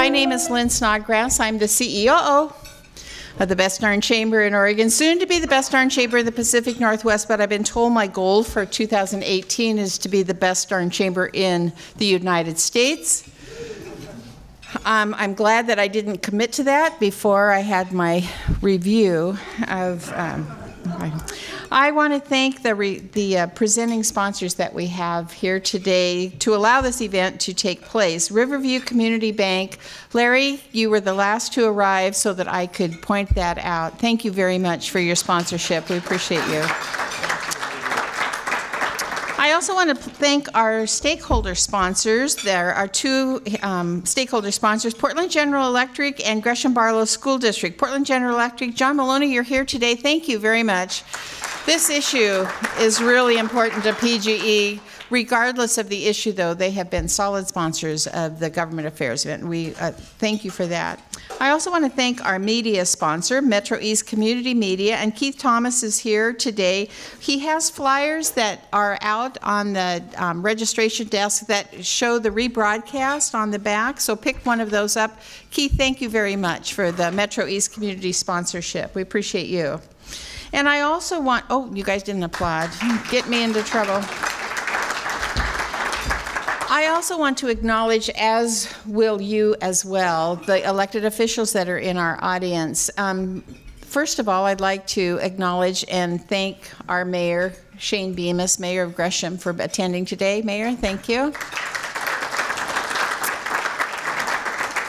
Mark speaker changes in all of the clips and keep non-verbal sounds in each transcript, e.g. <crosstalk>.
Speaker 1: My name is Lynn Snodgrass. I'm the CEO of the Best Darn Chamber in Oregon, soon to be the Best Darn Chamber in the Pacific Northwest, but I've been told my goal for 2018 is to be the Best Darn Chamber in the United States. Um, I'm glad that I didn't commit to that before I had my review of. Um, I want to thank the, re, the uh, presenting sponsors that we have here today to allow this event to take place. Riverview Community Bank. Larry, you were the last to arrive so that I could point that out. Thank you very much for your sponsorship. We appreciate you. I also want to thank our stakeholder sponsors. There are two um, stakeholder sponsors, Portland General Electric and Gresham Barlow School District. Portland General Electric, John Maloney, you're here today. Thank you very much. This issue is really important to PGE. Regardless of the issue, though, they have been solid sponsors of the government affairs event. We uh, thank you for that. I also want to thank our media sponsor, Metro East Community Media, and Keith Thomas is here today. He has flyers that are out on the um, registration desk that show the rebroadcast on the back, so pick one of those up. Keith, thank you very much for the Metro East Community sponsorship. We appreciate you. And I also want, oh, you guys didn't applaud. Get me into trouble. I also want to acknowledge, as will you as well, the elected officials that are in our audience. Um, first of all, I'd like to acknowledge and thank our mayor, Shane Bemis, mayor of Gresham, for attending today. Mayor, thank you.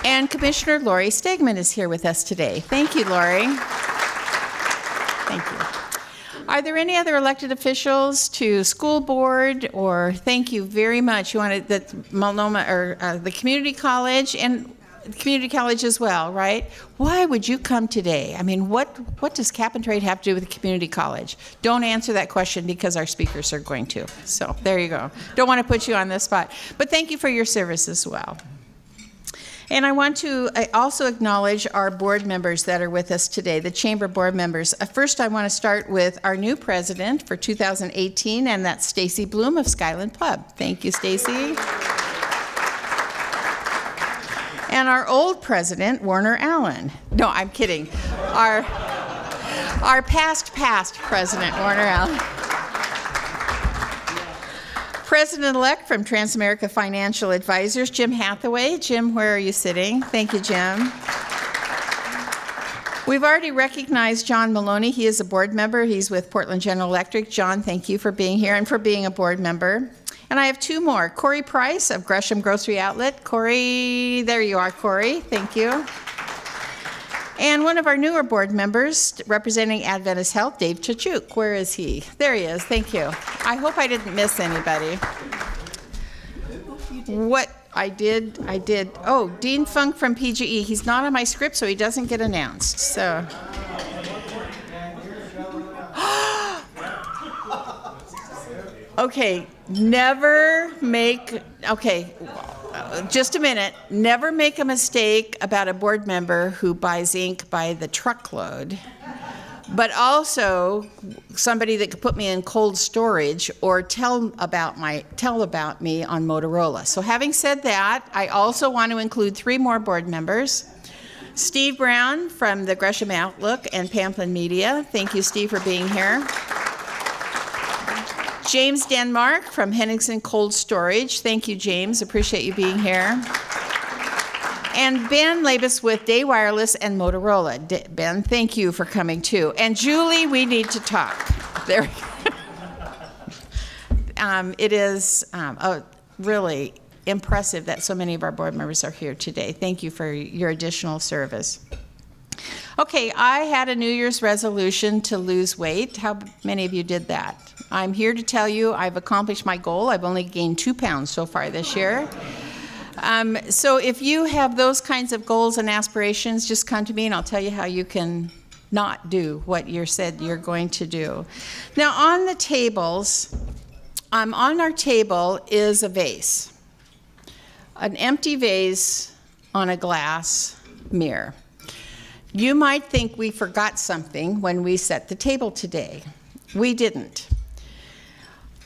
Speaker 1: And Commissioner Lori Stegmann is here with us today. Thank you, Lori. Thank you. Are there any other elected officials to school board or thank you very much? You wanted the Multnomah or uh, the community college and community college as well, right? Why would you come today? I mean, what what does cap and trade have to do with the community college? Don't answer that question because our speakers are going to. So there you go. Don't want to put you on the spot, but thank you for your service as well. And I want to also acknowledge our board members that are with us today, the chamber board members. Uh, first, I want to start with our new president for 2018, and that's Stacy Bloom of Skyland Pub. Thank you, Stacy. And our old president, Warner Allen. No, I'm kidding. Our, our past, past president, Warner Allen. President-elect from Transamerica Financial Advisors, Jim Hathaway. Jim, where are you sitting? Thank you, Jim. We've already recognized John Maloney. He is a board member. He's with Portland General Electric. John, thank you for being here and for being a board member. And I have two more. Corey Price of Gresham Grocery Outlet. Corey, there you are, Corey. Thank you. And one of our newer board members representing Adventist Health, Dave Chachuk. Where is he? There he is. Thank you. I hope I didn't miss anybody. What I did, I did. Oh, Dean Funk from PGE. He's not on my script, so he doesn't get announced. So. <gasps> okay, never make. Okay, just a minute. Never make a mistake about a board member who buys ink by the truckload, but also somebody that could put me in cold storage or tell about my tell about me on Motorola. So having said that, I also want to include three more board members. Steve Brown from the Gresham Outlook and Pamplin Media. Thank you, Steve, for being here. James Denmark from Henningsen Cold Storage. Thank you, James. Appreciate you being here. And Ben Labus with Day Wireless and Motorola. D ben, thank you for coming too. And Julie, we need to talk. <laughs> There. um, it is um, a really impressive that so many of our board members are here today. Thank you for your additional service. Okay, I had a New Year's resolution to lose weight. How many of you did that? I'm here to tell you I've accomplished my goal. I've only gained two pounds so far this year. Um, so if you have those kinds of goals and aspirations, just come to me and I'll tell you how you can not do what you said you're going to do. Now, on the tables, um, on our table is a vase, an empty vase on a glass mirror. You might think we forgot something when we set the table today. We didn't.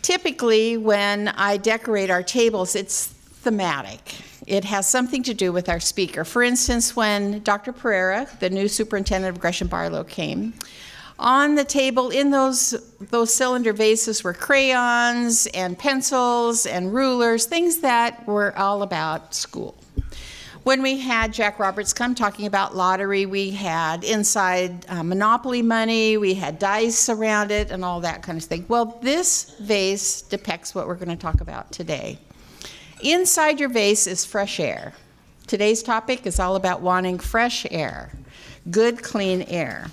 Speaker 1: Typically, when I decorate our tables, it's thematic. It has something to do with our speaker. For instance, when Dr. Perera, the new superintendent of Gresham Barlow, came, on the table in those those cylinder vases were crayons and pencils and rulers, things that were all about school. When we had Jack Roberts come talking about lottery, we had inside uh, Monopoly money, we had dice around it, and all that kind of thing. Well, this vase depicts what we're going to talk about today. Inside your vase is fresh air. Today's topic is all about wanting fresh air, good, clean air.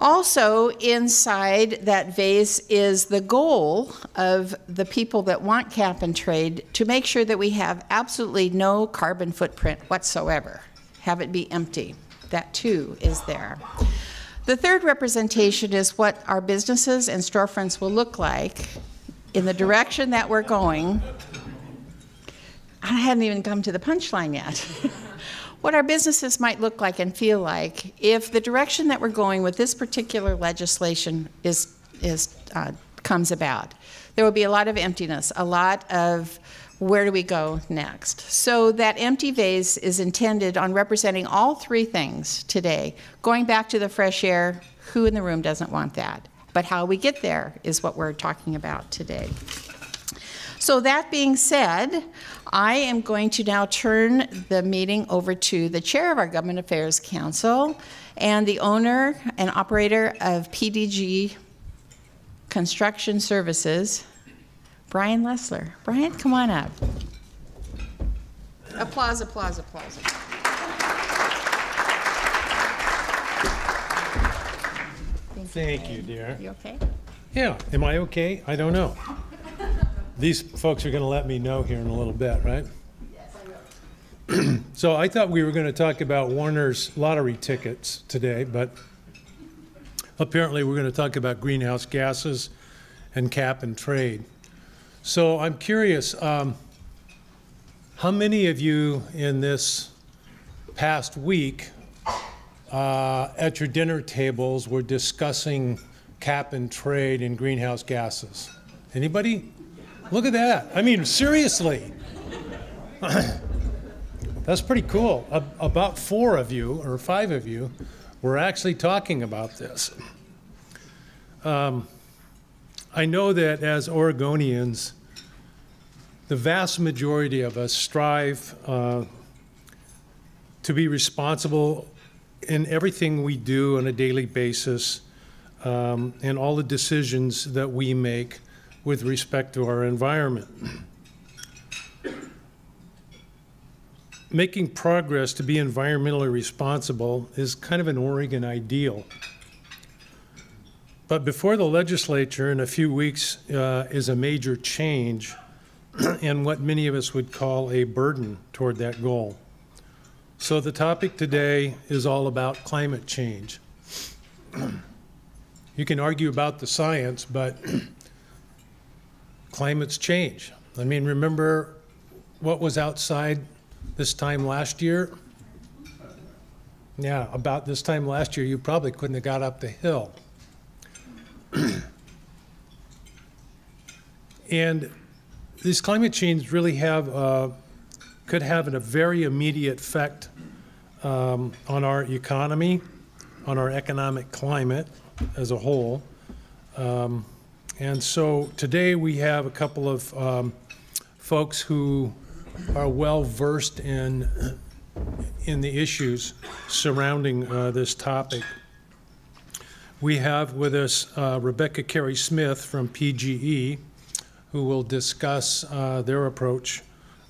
Speaker 1: Also, inside that vase is the goal of the people that want cap and trade to make sure that we have absolutely no carbon footprint whatsoever. Have it be empty. That too is there. The third representation is what our businesses and storefronts will look like in the direction that we're going. I hadn't even come to the punchline yet. <laughs> what our businesses might look like and feel like if the direction that we're going with this particular legislation is, is, uh, comes about. There will be a lot of emptiness, a lot of where do we go next? So that empty vase is intended on representing all three things today. Going back to the fresh air, who in the room doesn't want that? But how we get there is what we're talking about today. So that being said, I am going to now turn the meeting over to the chair of our Government Affairs Council and the owner and operator of PDG Construction Services, Brian Lessler. Brian, come on up. Applause, applause, applause.
Speaker 2: Thank you, dear.
Speaker 1: You okay?
Speaker 2: Yeah, am I okay? I don't know. These folks are going to let me know here in a little bit, right? Yes, I will. so I thought we were going to talk about Warner's lottery tickets today, but apparently we're going to talk about greenhouse gases and cap and trade. So I'm curious, um, how many of you in this past week uh, at your dinner tables were discussing cap and trade and greenhouse gases? Anybody? Look at that. I mean, seriously. <coughs> That's pretty cool. About four of you, or five of you, were actually talking about this. Um, I know that as Oregonians, the vast majority of us strive uh, to be responsible in everything we do on a daily basis um, and all the decisions that we make with respect to our environment. Making progress to be environmentally responsible is kind of an Oregon ideal. But before the legislature in a few weeks uh, is a major change <clears throat> and what many of us would call a burden toward that goal. So the topic today is all about climate change. <clears throat> you can argue about the science, but <clears throat> climates change. I mean, remember what was outside this time last year? Yeah, about this time last year, you probably couldn't have got up the hill. <clears throat> and these climate change really have, uh, could have a very immediate effect um, on our economy, on our economic climate as a whole. Um, and so today we have a couple of um, folks who are well versed in in the issues surrounding uh, this topic. We have with us uh, Rebecca Carey Smith from PGE, who will discuss uh, their approach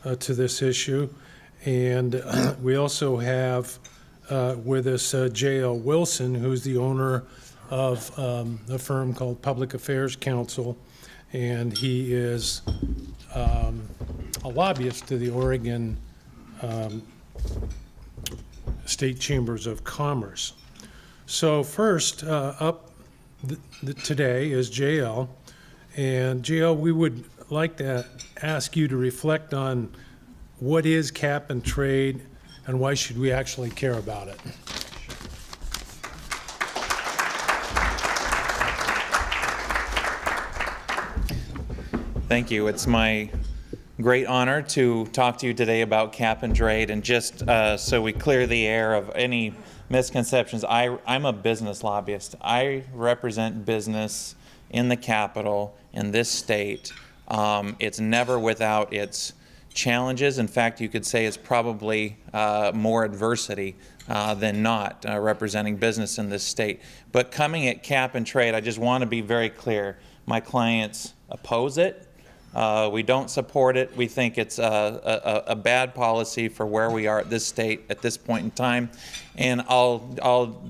Speaker 2: uh, to this issue. And we also have uh, with us uh, J.L. Wilson, who's the owner of um, a firm called Public Affairs Council, and he is um, a lobbyist to the Oregon um, State Chambers of Commerce. So first uh, up th today is JL, and JL, we would like to ask you to reflect on what is cap and trade and why should we actually care about it?
Speaker 3: Thank you. It's my great honor to talk to you today about cap and trade. And just uh, so we clear the air of any misconceptions, I, I'm a business lobbyist. I represent business in the capital in this state. Um, it's never without its challenges. In fact, you could say it's probably uh, more adversity uh, than not uh, representing business in this state. But coming at cap and trade, I just want to be very clear. My clients oppose it. Uh, we don't support it. We think it's a, a, a, bad policy for where we are at this state at this point in time. And I'll, I'll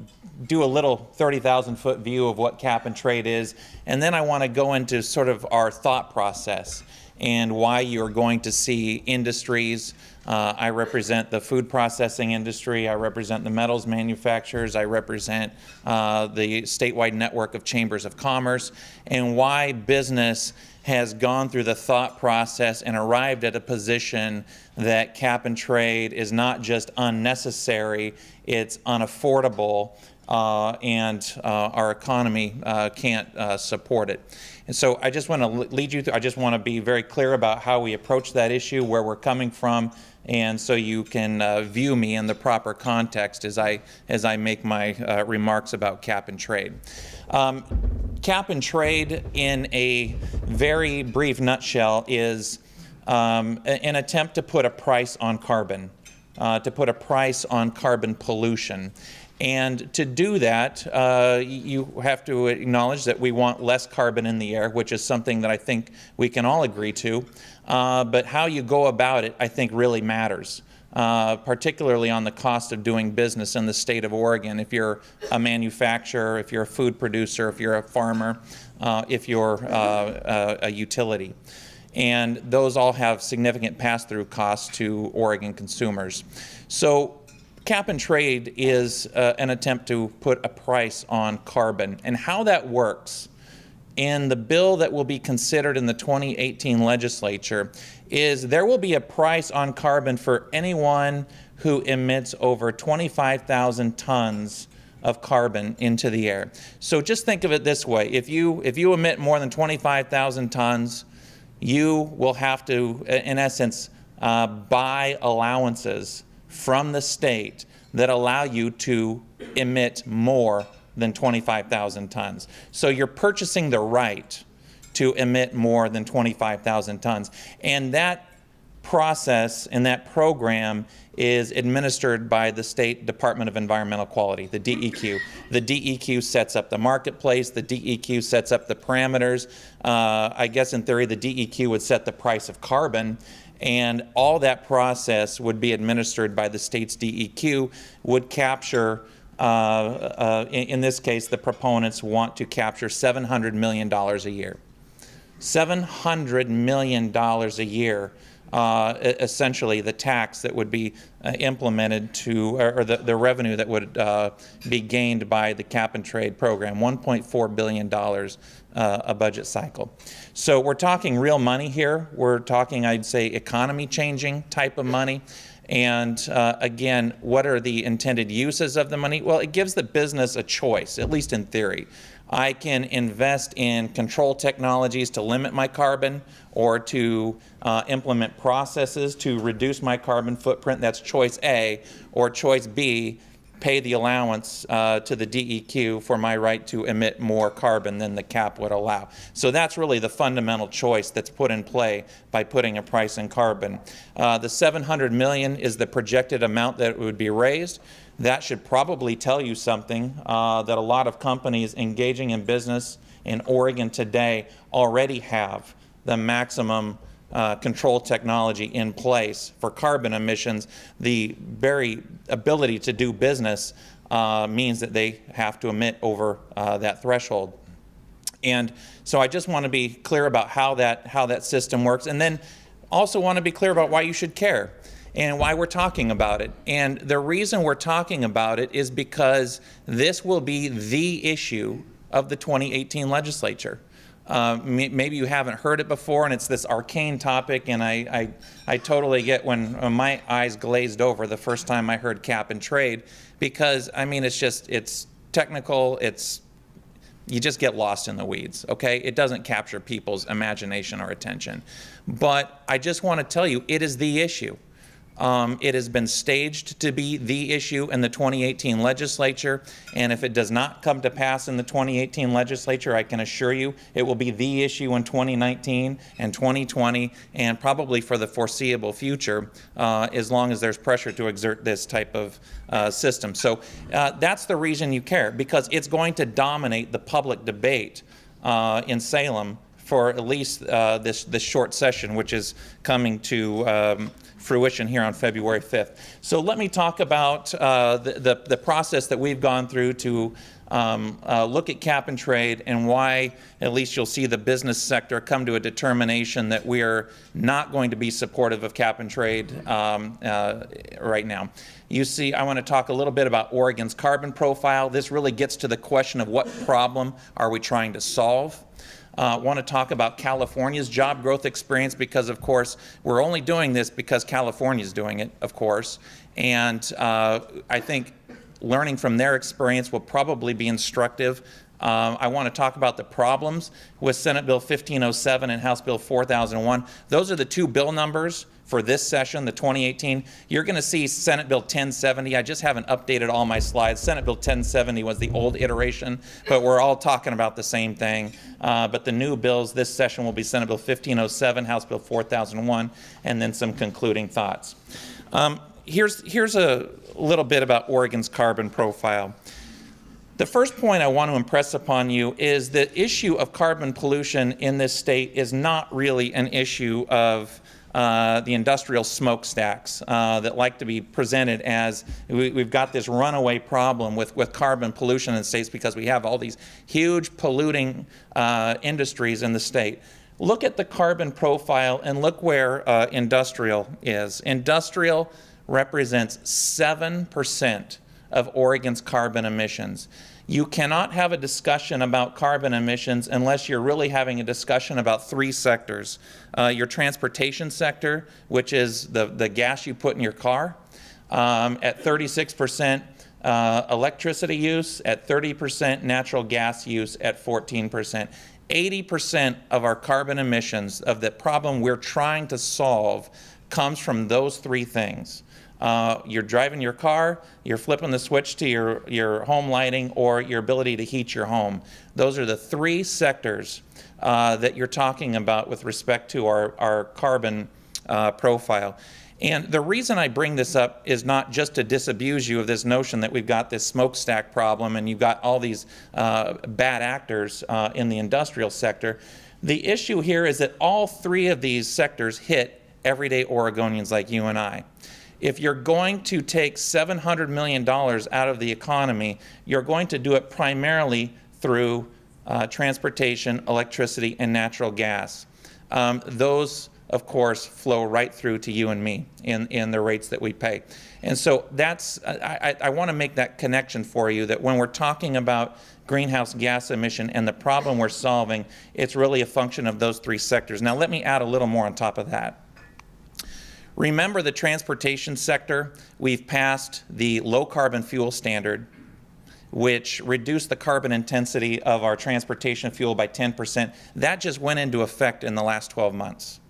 Speaker 3: do a little 30,000 foot view of what cap and trade is. And then I want to go into sort of our thought process and why you're going to see industries. Uh, I represent the food processing industry. I represent the metals manufacturers. I represent uh, the statewide network of chambers of commerce and why business has gone through the thought process and arrived at a position that cap and trade is not just unnecessary, it's unaffordable, and uh, our economy uh, can't uh, support it. And so I just want to lead you through, I just want to be very clear about how we approach that issue, where we're coming from, and so you can uh, view me in the proper context as I, as I make my uh, remarks about cap and trade. Um, cap and trade, in a very brief nutshell, is um, an attempt to put a price on carbon, uh, to put a price on carbon pollution. And to do that, uh, you have to acknowledge that we want less carbon in the air, which is something that I think we can all agree to. Uh, but how you go about it, I think, really matters. Uh, particularly on the cost of doing business in the state of Oregon. If you're a manufacturer, if you're a food producer, if you're a farmer, uh, if you're uh, a utility. And those all have significant pass through costs to Oregon consumers. So cap and trade is uh, an attempt to put a price on carbon. And how that works in the bill that will be considered in the 2018 legislature is there will be a price on carbon for anyone who emits over 25,000 tons of carbon into the air. So just think of it this way. If you, if you emit more than 25,000 tons, you will have to, in essence, uh, buy allowances from the state that allow you to emit more than 25,000 tons. So you're purchasing the right to emit more than 25,000 tons. And that process and that program is administered by the State Department of Environmental Quality, the DEQ. The DEQ sets up the marketplace, the DEQ sets up the parameters. Uh, I guess in theory, the DEQ would set the price of carbon, and all that process would be administered by the state's DEQ, would capture, uh, uh, in, in, this case, the proponents want to capture $700 million a year. $700 million a year uh, essentially the tax that would be uh, implemented to, or, or the, the revenue that would uh, be gained by the cap and trade program, $1.4 billion uh, a budget cycle. So we're talking real money here. We're talking, I'd say, economy changing type of money. And uh, again, what are the intended uses of the money? Well, it gives the business a choice, at least in theory. I can invest in control technologies to limit my carbon or to uh, implement processes to reduce my carbon footprint. That's choice A. Or choice B, pay the allowance uh, to the DEQ for my right to emit more carbon than the cap would allow. So that's really the fundamental choice that's put in play by putting a price in carbon. Uh, the 700 million is the projected amount that would be raised that should probably tell you something uh, that a lot of companies engaging in business in Oregon today already have the maximum uh, control technology in place for carbon emissions. The very ability to do business uh, means that they have to emit over uh, that threshold. And so I just want to be clear about how that, how that system works. And then also want to be clear about why you should care and why we're talking about it. And the reason we're talking about it is because this will be the issue of the 2018 legislature. Uh, maybe you haven't heard it before, and it's this arcane topic, and I, I, I totally get when, when my eyes glazed over the first time I heard cap and trade, because I mean it's just it's technical, it's You just get lost in the weeds, okay? It doesn't capture people's imagination or attention. But I just want to tell you, it is the issue. Um, it has been staged to be the issue in the 2018 legislature, and if it does not come to pass in the 2018 legislature, I can assure you it will be the issue in 2019 and 2020, and probably for the foreseeable future, uh, as long as there's pressure to exert this type of uh, system. So uh, that's the reason you care, because it's going to dominate the public debate uh, in Salem for at least uh, this this short session, which is coming to um, fruition here on February 5th. So let me talk about uh, the, the, the process that we've gone through to um, uh, look at cap and trade and why at least you'll see the business sector come to a determination that we are not going to be supportive of cap and trade um, uh, right now. You see, I want to talk a little bit about Oregon's carbon profile. This really gets to the question of what problem are we trying to solve. Uh, want to talk about California's job growth experience because, of course, we're only doing this because California is doing it, of course. And uh, I think learning from their experience will probably be instructive. Um, I want to talk about the problems with Senate Bill 1507 and House Bill 4001. Those are the two bill numbers for this session, the 2018. You're going to see Senate Bill 1070. I just haven't updated all my slides. Senate Bill 1070 was the old iteration, but we're all talking about the same thing. Uh, but the new bills this session will be Senate Bill 1507, House Bill 4001, and then some concluding thoughts. Um, here's, here's a little bit about Oregon's carbon profile. The first point I want to impress upon you is the issue of carbon pollution in this state is not really an issue of uh, the industrial smokestacks uh, that like to be presented as we, have got this runaway problem with, with carbon pollution in the states because we have all these huge polluting uh, industries in the state. Look at the carbon profile and look where uh, industrial is. Industrial represents 7% of Oregon's carbon emissions. You cannot have a discussion about carbon emissions unless you're really having a discussion about three sectors. Uh, your transportation sector, which is the, the gas you put in your car, um, at 36%, uh, electricity use at 30%, natural gas use at 14%. 80% of our carbon emissions, of the problem we're trying to solve, comes from those three things. Uh, you're driving your car, you're flipping the switch to your, your home lighting, or your ability to heat your home. Those are the three sectors uh, that you're talking about with respect to our, our carbon uh, profile. And the reason I bring this up is not just to disabuse you of this notion that we've got this smokestack problem and you've got all these uh, bad actors uh, in the industrial sector. The issue here is that all three of these sectors hit everyday Oregonians like you and I if you're going to take $700 million out of the economy, you're going to do it primarily through uh, transportation, electricity, and natural gas. Um, those, of course, flow right through to you and me in, in the rates that we pay. And so that's, I, I, I want to make that connection for you that when we're talking about greenhouse gas emission and the problem we're solving, it's really a function of those three sectors. Now, let me add a little more on top of that. Remember the transportation sector, we've passed the low carbon fuel standard, which reduced the carbon intensity of our transportation fuel by 10%. That just went into effect in the last 12 months.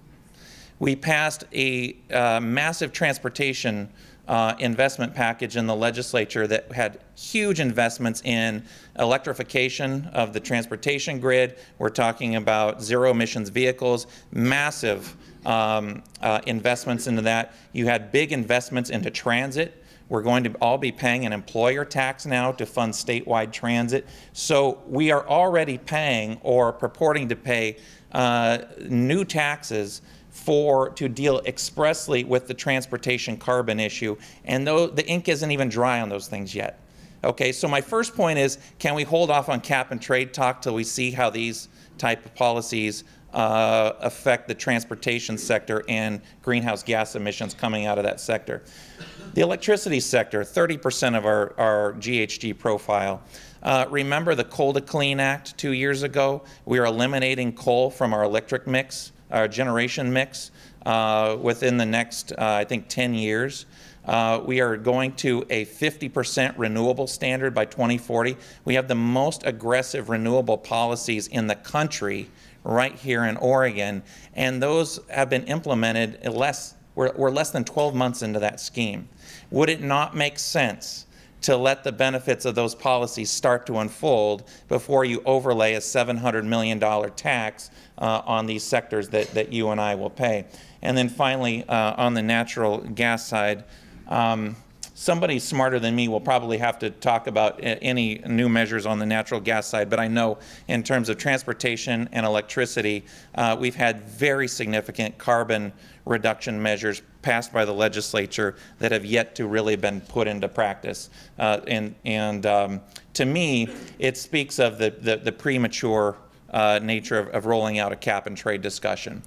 Speaker 3: We passed a uh, massive transportation uh, investment package in the legislature that had huge investments in electrification of the transportation grid. We're talking about zero emissions vehicles, massive um, uh, investments into that. You had big investments into transit. We're going to all be paying an employer tax now to fund statewide transit. So we are already paying or purporting to pay uh, new taxes for to deal expressly with the transportation carbon issue. And though the ink isn't even dry on those things yet. Okay, so my first point is, can we hold off on cap and trade talk till we see how these type of policies uh, affect the transportation sector and greenhouse gas emissions coming out of that sector. The electricity sector, 30% of our, our GHG profile. Uh, remember the Coal to Clean Act two years ago? We are eliminating coal from our electric mix our generation mix uh, within the next, uh, I think, 10 years. Uh, we are going to a 50% renewable standard by 2040. We have the most aggressive renewable policies in the country right here in Oregon, and those have been implemented less, we're, we're less than 12 months into that scheme. Would it not make sense to let the benefits of those policies start to unfold before you overlay a $700 million tax uh, on these sectors that, that you and I will pay? And then finally, uh, on the natural gas side, um, somebody smarter than me will probably have to talk about any new measures on the natural gas side, but I know in terms of transportation and electricity, uh, we've had very significant carbon reduction measures passed by the legislature that have yet to really been put into practice. Uh, and and um, to me, it speaks of the, the, the premature uh, nature of, of rolling out a cap and trade discussion.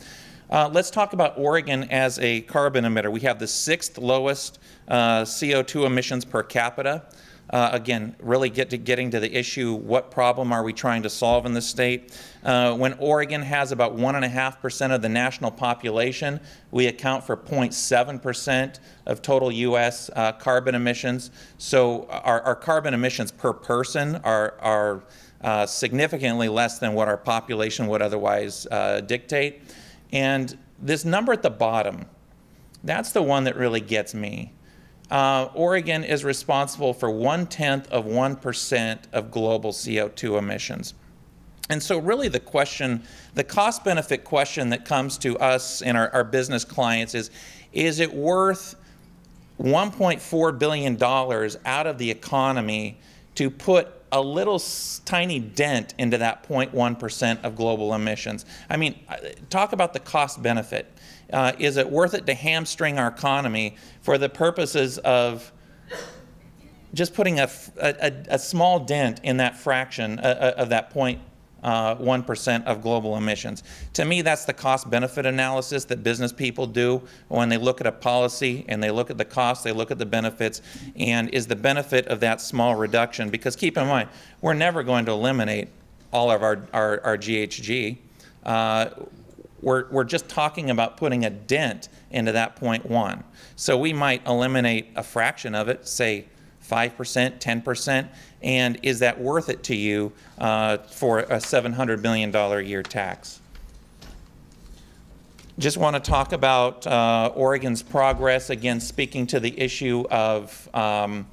Speaker 3: Uh, let's talk about Oregon as a carbon emitter. We have the sixth lowest uh, CO2 emissions per capita. Uh, again, really get to getting to the issue, what problem are we trying to solve in the state? Uh, when Oregon has about 1.5% of the national population, we account for 0.7% of total U.S. Uh, carbon emissions. So our, our, carbon emissions per person are, are uh, significantly less than what our population would otherwise uh, dictate. And this number at the bottom, that's the one that really gets me. Uh, Oregon is responsible for one tenth of 1% of global CO2 emissions. And so, really, the question, the cost benefit question that comes to us and our, our business clients is is it worth $1.4 billion out of the economy to put a little tiny dent into that 0.1% of global emissions. I mean, uh, talk about the cost benefit. Uh, is it worth it to hamstring our economy for the purposes of just putting a, a, a small dent in that fraction uh, uh of that point uh, 1% of global emissions. To me, that's the cost benefit analysis that business people do when they look at a policy and they look at the cost, they look at the benefits, and is the benefit of that small reduction? Because keep in mind, we're never going to eliminate all of our, our, our GHG. Uh, we're, we're just talking about putting a dent into that point one. So we might eliminate a fraction of it, say 5%, 10%, and is that worth it to you uh, for a $700 million a year tax? Just want to talk about uh, Oregon's progress, again, speaking to the issue of um,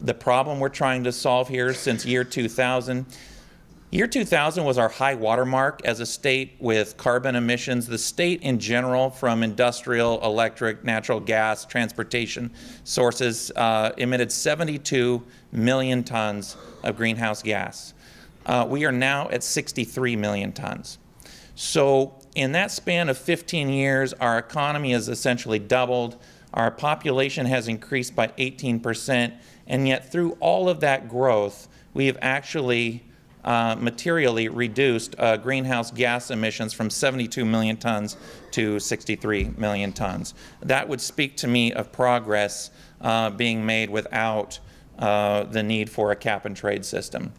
Speaker 3: the problem we're trying to solve here since year 2000. Year 2000 was our high watermark as a state with carbon emissions. The state in general, from industrial, electric, natural gas, transportation sources, uh, emitted 72 million tons of greenhouse gas. Uh, we are now at 63 million tons. So, in that span of 15 years, our economy has essentially doubled. Our population has increased by 18%, and yet through all of that growth, we have actually uh, materially reduced uh, greenhouse gas emissions from 72 million tons to 63 million tons. That would speak to me of progress uh, being made without uh, the need for a cap and trade system.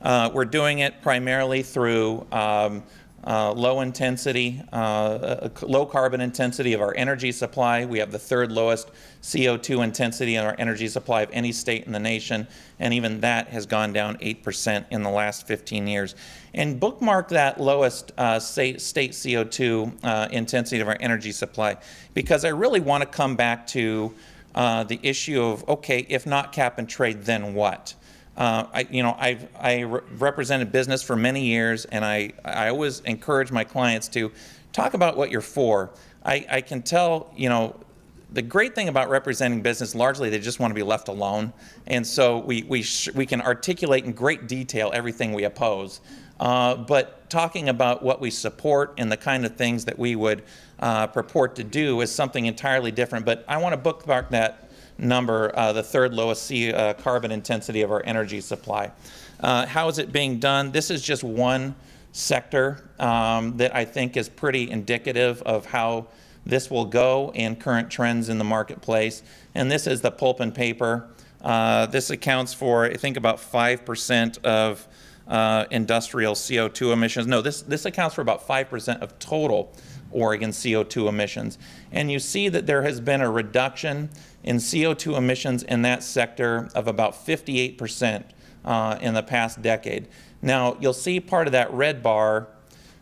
Speaker 3: Uh, we're doing it primarily through um, uh, low intensity, uh, low carbon intensity of our energy supply. We have the third lowest CO2 intensity in our energy supply of any state in the nation, and even that has gone down 8% in the last 15 years. And bookmark that lowest uh, state, state, CO2 uh, intensity of our energy supply, because I really want to come back to uh, the issue of okay, if not cap and trade, then what? Uh, I, you know, I've I re represented business for many years, and I I always encourage my clients to talk about what you're for. I, I can tell, you know, the great thing about representing business, largely they just want to be left alone, and so we we we can articulate in great detail everything we oppose. Uh, but talking about what we support and the kind of things that we would uh, purport to do is something entirely different. But I want to bookmark that number, uh, the third lowest C, uh, carbon intensity of our energy supply. Uh, how is it being done? This is just one sector um, that I think is pretty indicative of how this will go and current trends in the marketplace. And this is the pulp and paper. Uh, this accounts for, I think, about 5% of uh, industrial CO2 emissions. No, this, this accounts for about 5% of total Oregon CO2 emissions. And you see that there has been a reduction in CO2 emissions in that sector of about 58% uh, in the past decade. Now, you'll see part of that red bar.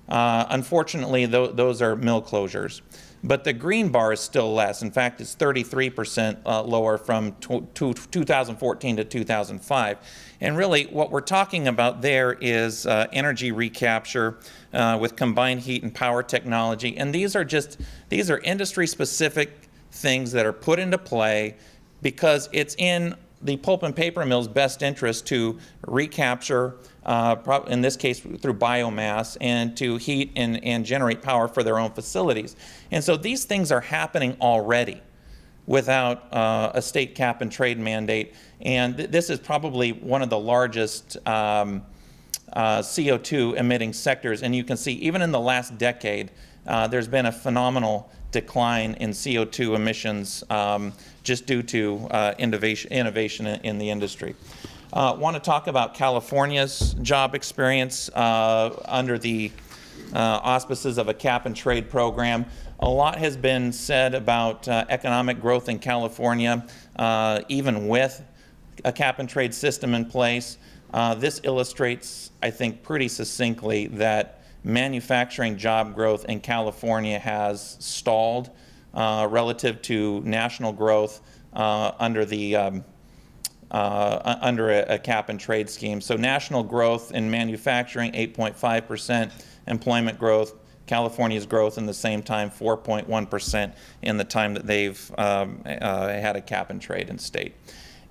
Speaker 3: Uh, unfortunately, th those are mill closures. But the green bar is still less. In fact, it's 33% uh, lower from 2014 to 2005. And really, what we're talking about there is uh, energy recapture uh, with combined heat and power technology. And these are just, these are industry-specific things that are put into play because it's in the pulp and paper mill's best interest to recapture, uh, in this case through biomass, and to heat and, and generate power for their own facilities. And so these things are happening already without uh, a state cap and trade mandate. And th this is probably one of the largest um, uh, CO2 emitting sectors. And you can see even in the last decade, uh, there's been a phenomenal decline in CO2 emissions um, just due to uh, innovation, innovation in the industry. Uh, want to talk about California's job experience uh, under the uh, auspices of a cap and trade program. A lot has been said about uh, economic growth in California, uh, even with a cap and trade system in place. this illustrates, I think, pretty succinctly that manufacturing job growth in California has stalled uh, relative to national growth uh, under the um, uh, under a, a, cap and trade scheme. So national growth in manufacturing 8.5 percent, employment growth. California's growth in the same time 4.1 percent in the time that they've um, uh, had a cap and trade in state,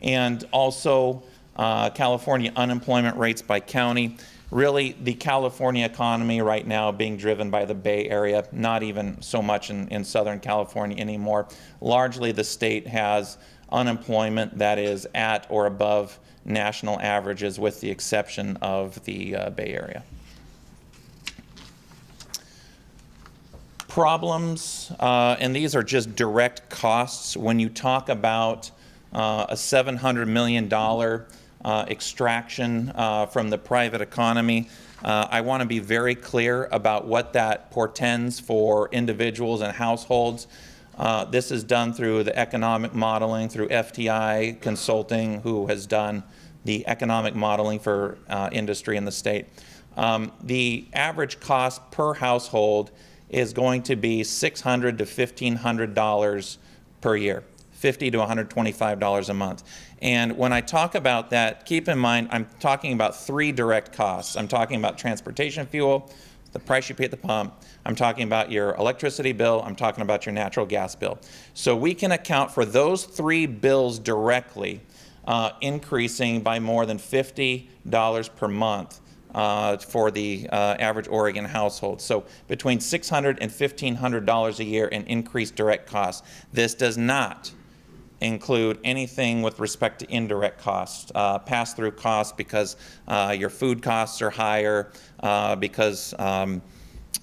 Speaker 3: and also uh, California unemployment rates by county really the California economy right now being driven by the Bay Area, not even so much in, in Southern California anymore. Largely the state has unemployment that is at or above national averages with the exception of the uh, Bay Area. Problems, uh, and these are just direct costs. When you talk about uh, a $700 million uh, extraction uh, from the private economy. Uh, I want to be very clear about what that portends for individuals and households. Uh, this is done through the economic modeling, through FTI Consulting, who has done the economic modeling for uh, industry in the state. Um, the average cost per household is going to be $600 to $1,500 per year. $50 to $125 a month. And when I talk about that, keep in mind I'm talking about three direct costs. I'm talking about transportation fuel, the price you pay at the pump. I'm talking about your electricity bill. I'm talking about your natural gas bill. So we can account for those three bills directly, uh, increasing by more than $50 per month. Uh, for the uh, average Oregon household. So between $600 and $1,500 a year in increased direct costs. This does not include anything with respect to indirect costs, uh, pass-through costs because uh, your food costs are higher, uh, because um,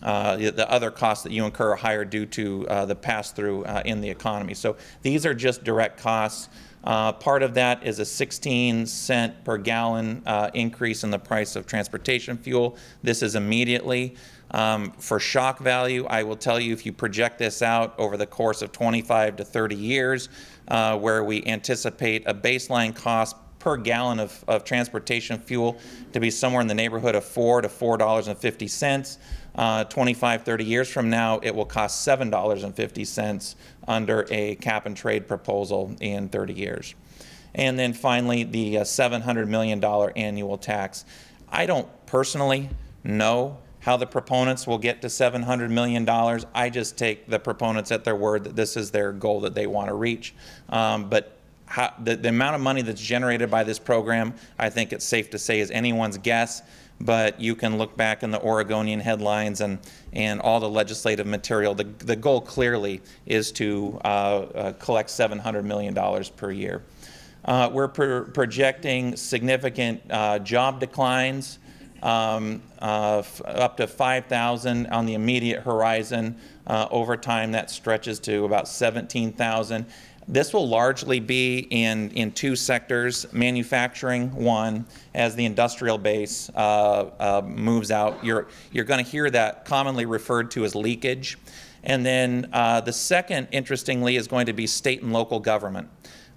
Speaker 3: uh, the other costs that you incur are higher due to uh, the pass-through uh, in the economy. So these are just direct costs. Part of that is a 16 cent per gallon increase in the price of transportation fuel. This is immediately. Um, for shock value, I will tell you if you project this out over the course of 25 to 30 years, uh, where we anticipate a baseline cost per gallon of, of transportation fuel to be somewhere in the neighborhood of 4 to $4.50. Uh, 25, 30 years from now, it will cost $7.50 under a cap and trade proposal in 30 years. And then finally, the uh, $700 million annual tax. I don't personally know how the proponents will get to $700 million. I just take the proponents at their word that this is their goal that they want to reach. Um, but how, the, the amount of money that's generated by this program, I think it's safe to say is anyone's guess but you can look back in the Oregonian headlines and, and all the legislative material. The, the goal clearly is to uh, uh, collect $700 million per year. Uh, we're pro projecting significant uh, job declines um, uh, up to 5,000 on the immediate horizon. Uh, over time, that stretches to about 17,000. This will largely be in, in two sectors, manufacturing, one, as the industrial base uh, uh, moves out. You're, you're going to hear that commonly referred to as leakage. And then uh, the second, interestingly, is going to be state and local government.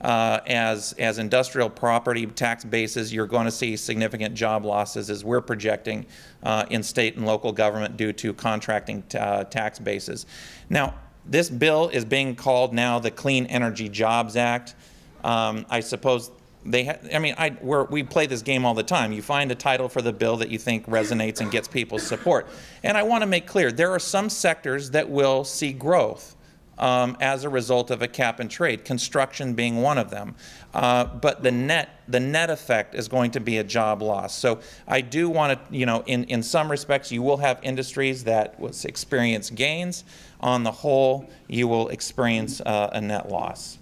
Speaker 3: Uh, as, as industrial property tax bases, you're going to see significant job losses as we're projecting uh, in state and local government due to contracting uh, tax bases. Now, this bill is being called now the Clean Energy Jobs Act. Um, I suppose they I mean, I, we play this game all the time. You find a title for the bill that you think resonates and gets people's support. And I want to make clear there are some sectors that will see growth um, as a result of a cap and trade, construction being one of them. Uh, but the net, the net effect is going to be a job loss. So I do want to, you know, in, in some respects, you will have industries that will experience gains. On the whole, you will experience uh, a net loss.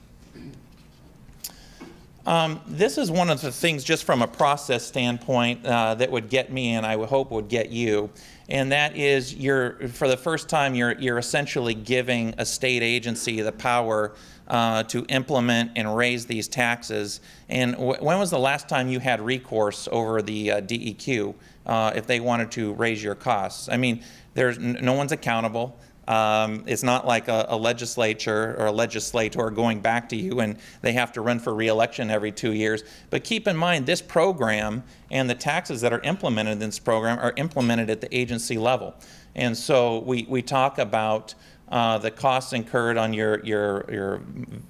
Speaker 3: Um, this is one of the things, just from a process standpoint, uh, that would get me and I would hope would get you. And that is, you're, for the first time, you're, you're essentially giving a state agency the power uh, to implement and raise these taxes. And when was the last time you had recourse over the uh, DEQ uh, if they wanted to raise your costs? I mean, there's no one's accountable. Um, it's not like a, a, legislature or a legislator going back to you and they have to run for reelection every two years. But keep in mind, this program and the taxes that are implemented in this program are implemented at the agency level. And so we, we talk about uh, the costs incurred on your, your, your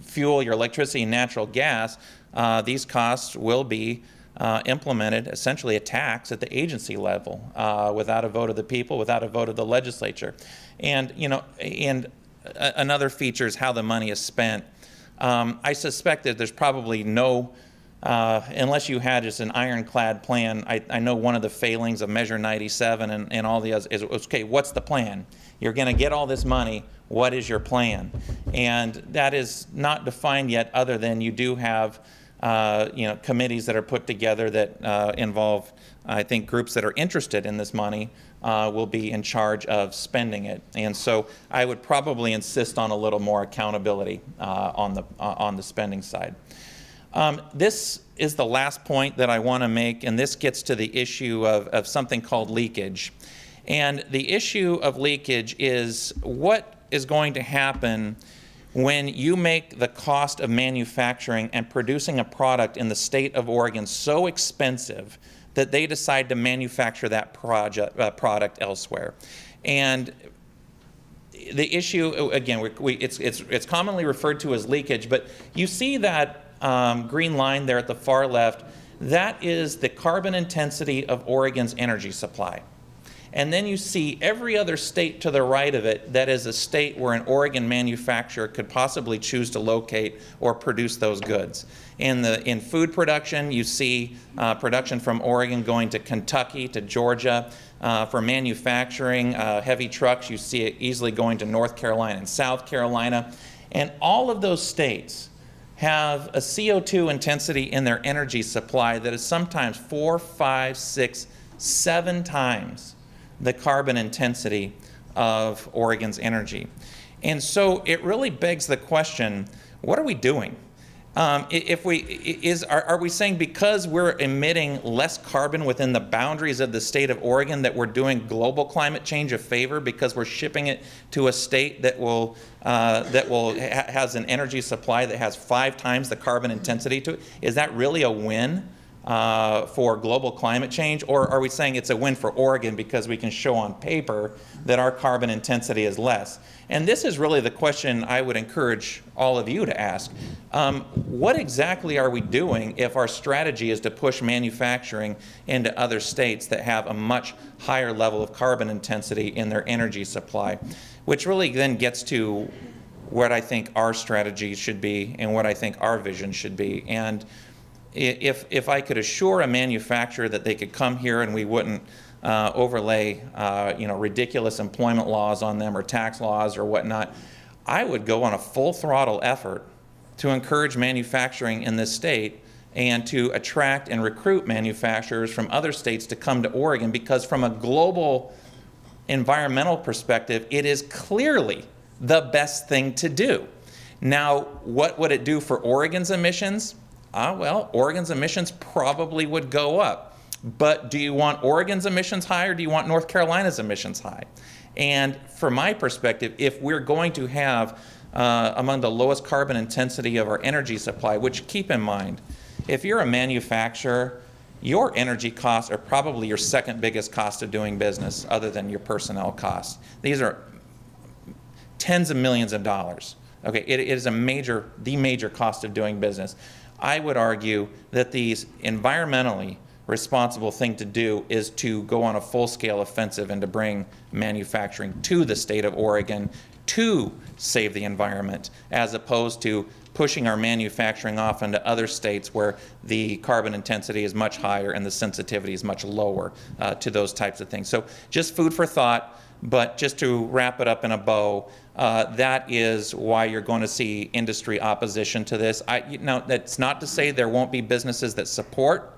Speaker 3: fuel, your electricity, and natural gas. Uh, these costs will be uh, implemented essentially a tax at the agency level uh, without a vote of the people, without a vote of the legislature. And, you know, and another feature is how the money is spent. Um, I suspect that there's probably no, uh, unless you had just an ironclad plan, I, I, know one of the failings of Measure 97 and, and all the others is, okay, what's the plan? You're going to get all this money. What is your plan? And that is not defined yet other than you do have uh, you know, committees that are put together that uh, involve, I think, groups that are interested in this money uh, will be in charge of spending it. And so I would probably insist on a little more accountability uh, on, the, uh, on the spending side. Um, this is the last point that I want to make, and this gets to the issue of, of something called leakage. And the issue of leakage is what is going to happen when you make the cost of manufacturing and producing a product in the state of Oregon so expensive that they decide to manufacture that project, uh, product elsewhere. And the issue, again, we, we, it's, it's, it's commonly referred to as leakage, but you see that um, green line there at the far left, that is the carbon intensity of Oregon's energy supply. And then you see every other state to the right of it that is a state where an Oregon manufacturer could possibly choose to locate or produce those goods. In, the, in food production, you see uh, production from Oregon going to Kentucky, to Georgia. Uh, for manufacturing, uh, heavy trucks, you see it easily going to North Carolina and South Carolina. And all of those states have a CO2 intensity in their energy supply that is sometimes four, five, six, seven times the carbon intensity of Oregon's energy. And so it really begs the question, what are we doing? Um, if we is are, are, we saying because we're emitting less carbon within the boundaries of the state of Oregon that we're doing global climate change a favor because we're shipping it to a state that will uh, that will ha has an energy supply that has five times the carbon intensity to it? Is that really a win? Uh, for global climate change? Or are we saying it's a win for Oregon because we can show on paper that our carbon intensity is less? And this is really the question I would encourage all of you to ask. Um, what exactly are we doing if our strategy is to push manufacturing into other states that have a much higher level of carbon intensity in their energy supply? Which really then gets to what I think our strategy should be and what I think our vision should be. And if, if I could assure a manufacturer that they could come here and we wouldn't uh, overlay uh, you know, ridiculous employment laws on them or tax laws or whatnot, I would go on a full throttle effort to encourage manufacturing in this state and to attract and recruit manufacturers from other states to come to Oregon because from a global environmental perspective, it is clearly the best thing to do. Now, what would it do for Oregon's emissions? Ah, well, Oregon's emissions probably would go up. But do you want Oregon's emissions high or do you want North Carolina's emissions high? And from my perspective, if we're going to have uh, among the lowest carbon intensity of our energy supply, which keep in mind, if you're a manufacturer, your energy costs are probably your second biggest cost of doing business other than your personnel costs. These are tens of millions of dollars. Okay, it, it is a major, the major cost of doing business. I would argue that the environmentally responsible thing to do is to go on a full-scale offensive and to bring manufacturing to the state of Oregon to save the environment, as opposed to pushing our manufacturing off into other states where the carbon intensity is much higher and the sensitivity is much lower uh, to those types of things. So just food for thought. But just to wrap it up in a bow, uh, that is why you're going to see industry opposition to this. I, you know, that's not to say there won't be businesses that support.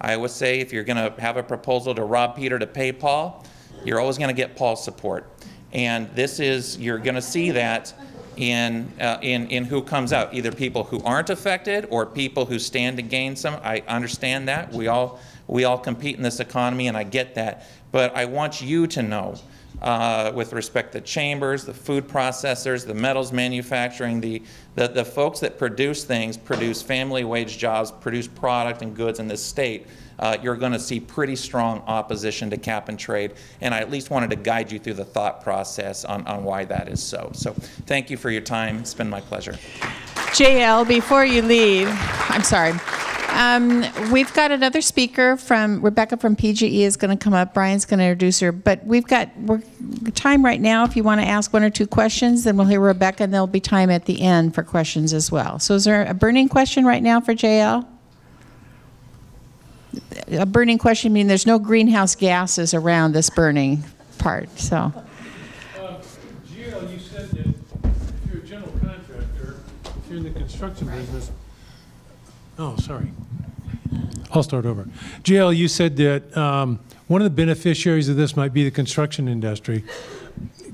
Speaker 3: I would say if you're going to have a proposal to rob Peter to pay Paul, you're always going to get Paul's support. And this is, you're going to see that in, uh, in, in who comes out, either people who aren't affected or people who stand to gain some. I understand that. We all, we all compete in this economy, and I get that. But I want you to know uh, with respect to chambers, the food processors, the metals manufacturing, the, the, the folks that produce things, produce family wage jobs, produce product and goods in this state, uh, you're going to see pretty strong opposition to cap and trade. And I at least wanted to guide you through the thought process on, on why that is so. So thank you for your time. It's been my pleasure.
Speaker 1: JL, before you leave, I'm sorry. Um, we've got another speaker from Rebecca from PGE is going to come up. Brian's going to introduce her. But we've got we're, time right now. If you want to ask one or two questions, then we'll hear Rebecca, and there'll be time at the end for questions as well. So, is there a burning question right now for JL? A burning question meaning there's no greenhouse gases around this burning part. So.
Speaker 2: You said that if you're a general contractor, if you're in the construction business, oh, sorry. I'll start over. JL, you said that um, one of the beneficiaries of this might be the construction industry.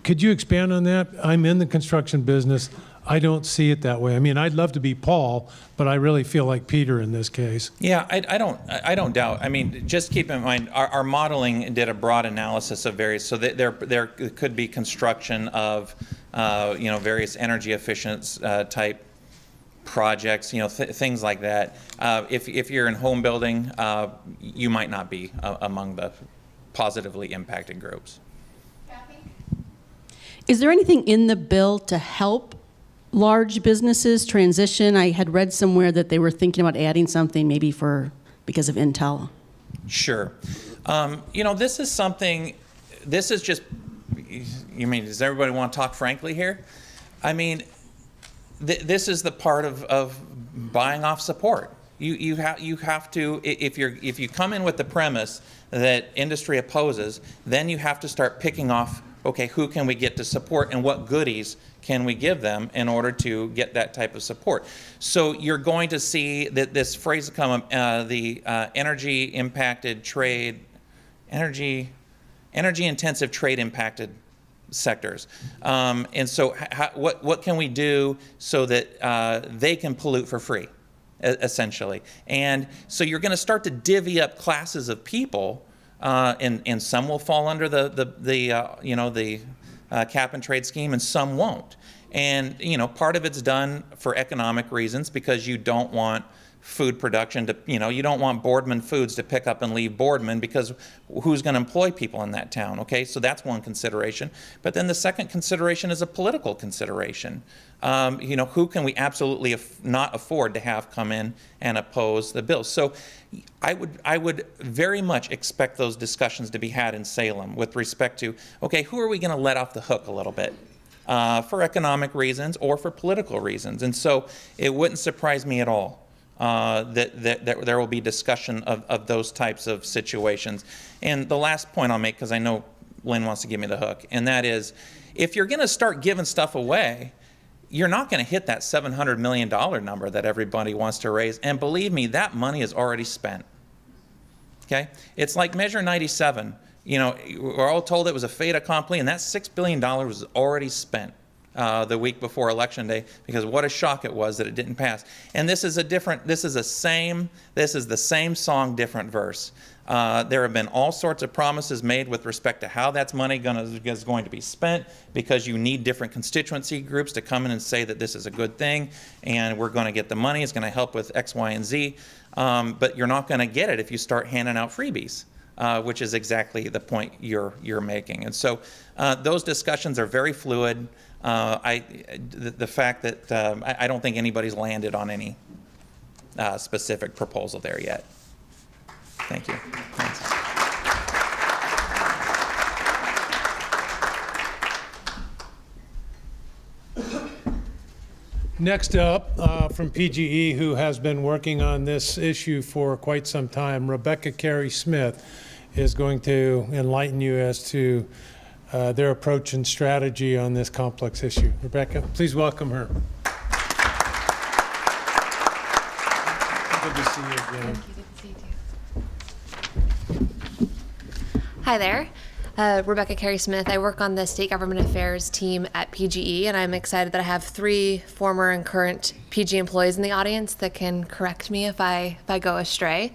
Speaker 2: Could you expand on that? I'm in the construction business. I don't see it that way. I mean, I'd love to be Paul, but I really feel like Peter in this case.
Speaker 3: Yeah, I, I don't, I don't doubt. I mean, just keep in mind, our, our modeling did a broad analysis of various, so there, there could be construction of, uh, you know, various energy efficient uh, type projects, you know, th things like that. Uh, if, if you're in home building, uh, you might not be uh, among the positively impacted groups.
Speaker 4: Is there anything in the bill to help large businesses transition? I had read somewhere that they were thinking about adding something maybe for, because of Intel.
Speaker 3: Sure. Um, you know, this is something, this is just, you mean, does everybody want to talk frankly here? I mean, th this is the part of, of buying off support. You, you, ha you have to, if, you're, if you come in with the premise that industry opposes, then you have to start picking off, okay, who can we get to support and what goodies can we give them in order to get that type of support? So you're going to see that this phrase come, uh, the uh, energy impacted trade, energy, energy intensive trade impacted sectors. Um, and so what, what can we do so that uh, they can pollute for free, essentially? And so you're going to start to divvy up classes of people, uh, and, and some will fall under the, the, the uh, you know, the uh, cap and trade scheme, and some won't. And, you know, part of it's done for economic reasons because you don't want food production to, you know, you don't want Boardman Foods to pick up and leave Boardman because who's going to employ people in that town, okay? So that's one consideration. But then the second consideration is a political consideration. Um, you know, who can we absolutely af not afford to have come in and oppose the bill? So I would, I would very much expect those discussions to be had in Salem with respect to, okay, who are we going to let off the hook a little bit? Uh, for economic reasons or for political reasons. And so it wouldn't surprise me at all uh, that, that, that, there will be discussion of, of those types of situations. And the last point I'll make, because I know Lynn wants to give me the hook, and that is if you're going to start giving stuff away, you're not going to hit that $700 million number that everybody wants to raise. And believe me, that money is already spent. Okay? It's like Measure 97. You know, we're all told it was a fait accompli, and that $6 billion was already spent. Uh, the week before election day because what a shock it was that it didn't pass. And this is a different. This is a same. This is the same song, different verse. Uh, there have been all sorts of promises made with respect to how that's money gonna, is going to be spent because you need different constituency groups to come in and say that this is a good thing and we're going to get the money. It's going to help with X, Y, and Z. Um, but you're not going to get it if you start handing out freebies. Uh, which is exactly the point you're you're making, and so uh, those discussions are very fluid. Uh, I, the, the, fact that um, I, I, don't think anybody's landed on any uh, specific proposal there yet. Thank you. Thanks.
Speaker 2: Next up, uh, from PGE, who has been working on this issue for quite some time, Rebecca Carey Smith is going to enlighten you as to uh, their approach and strategy on this complex issue. Rebecca, please welcome her. Good to see you again.
Speaker 5: Hi there. Uh, Rebecca Carey Smith. I work on the State Government Affairs team at PGE, and I'm excited that I have three former and current PG employees in the audience that can correct me if I if I go astray.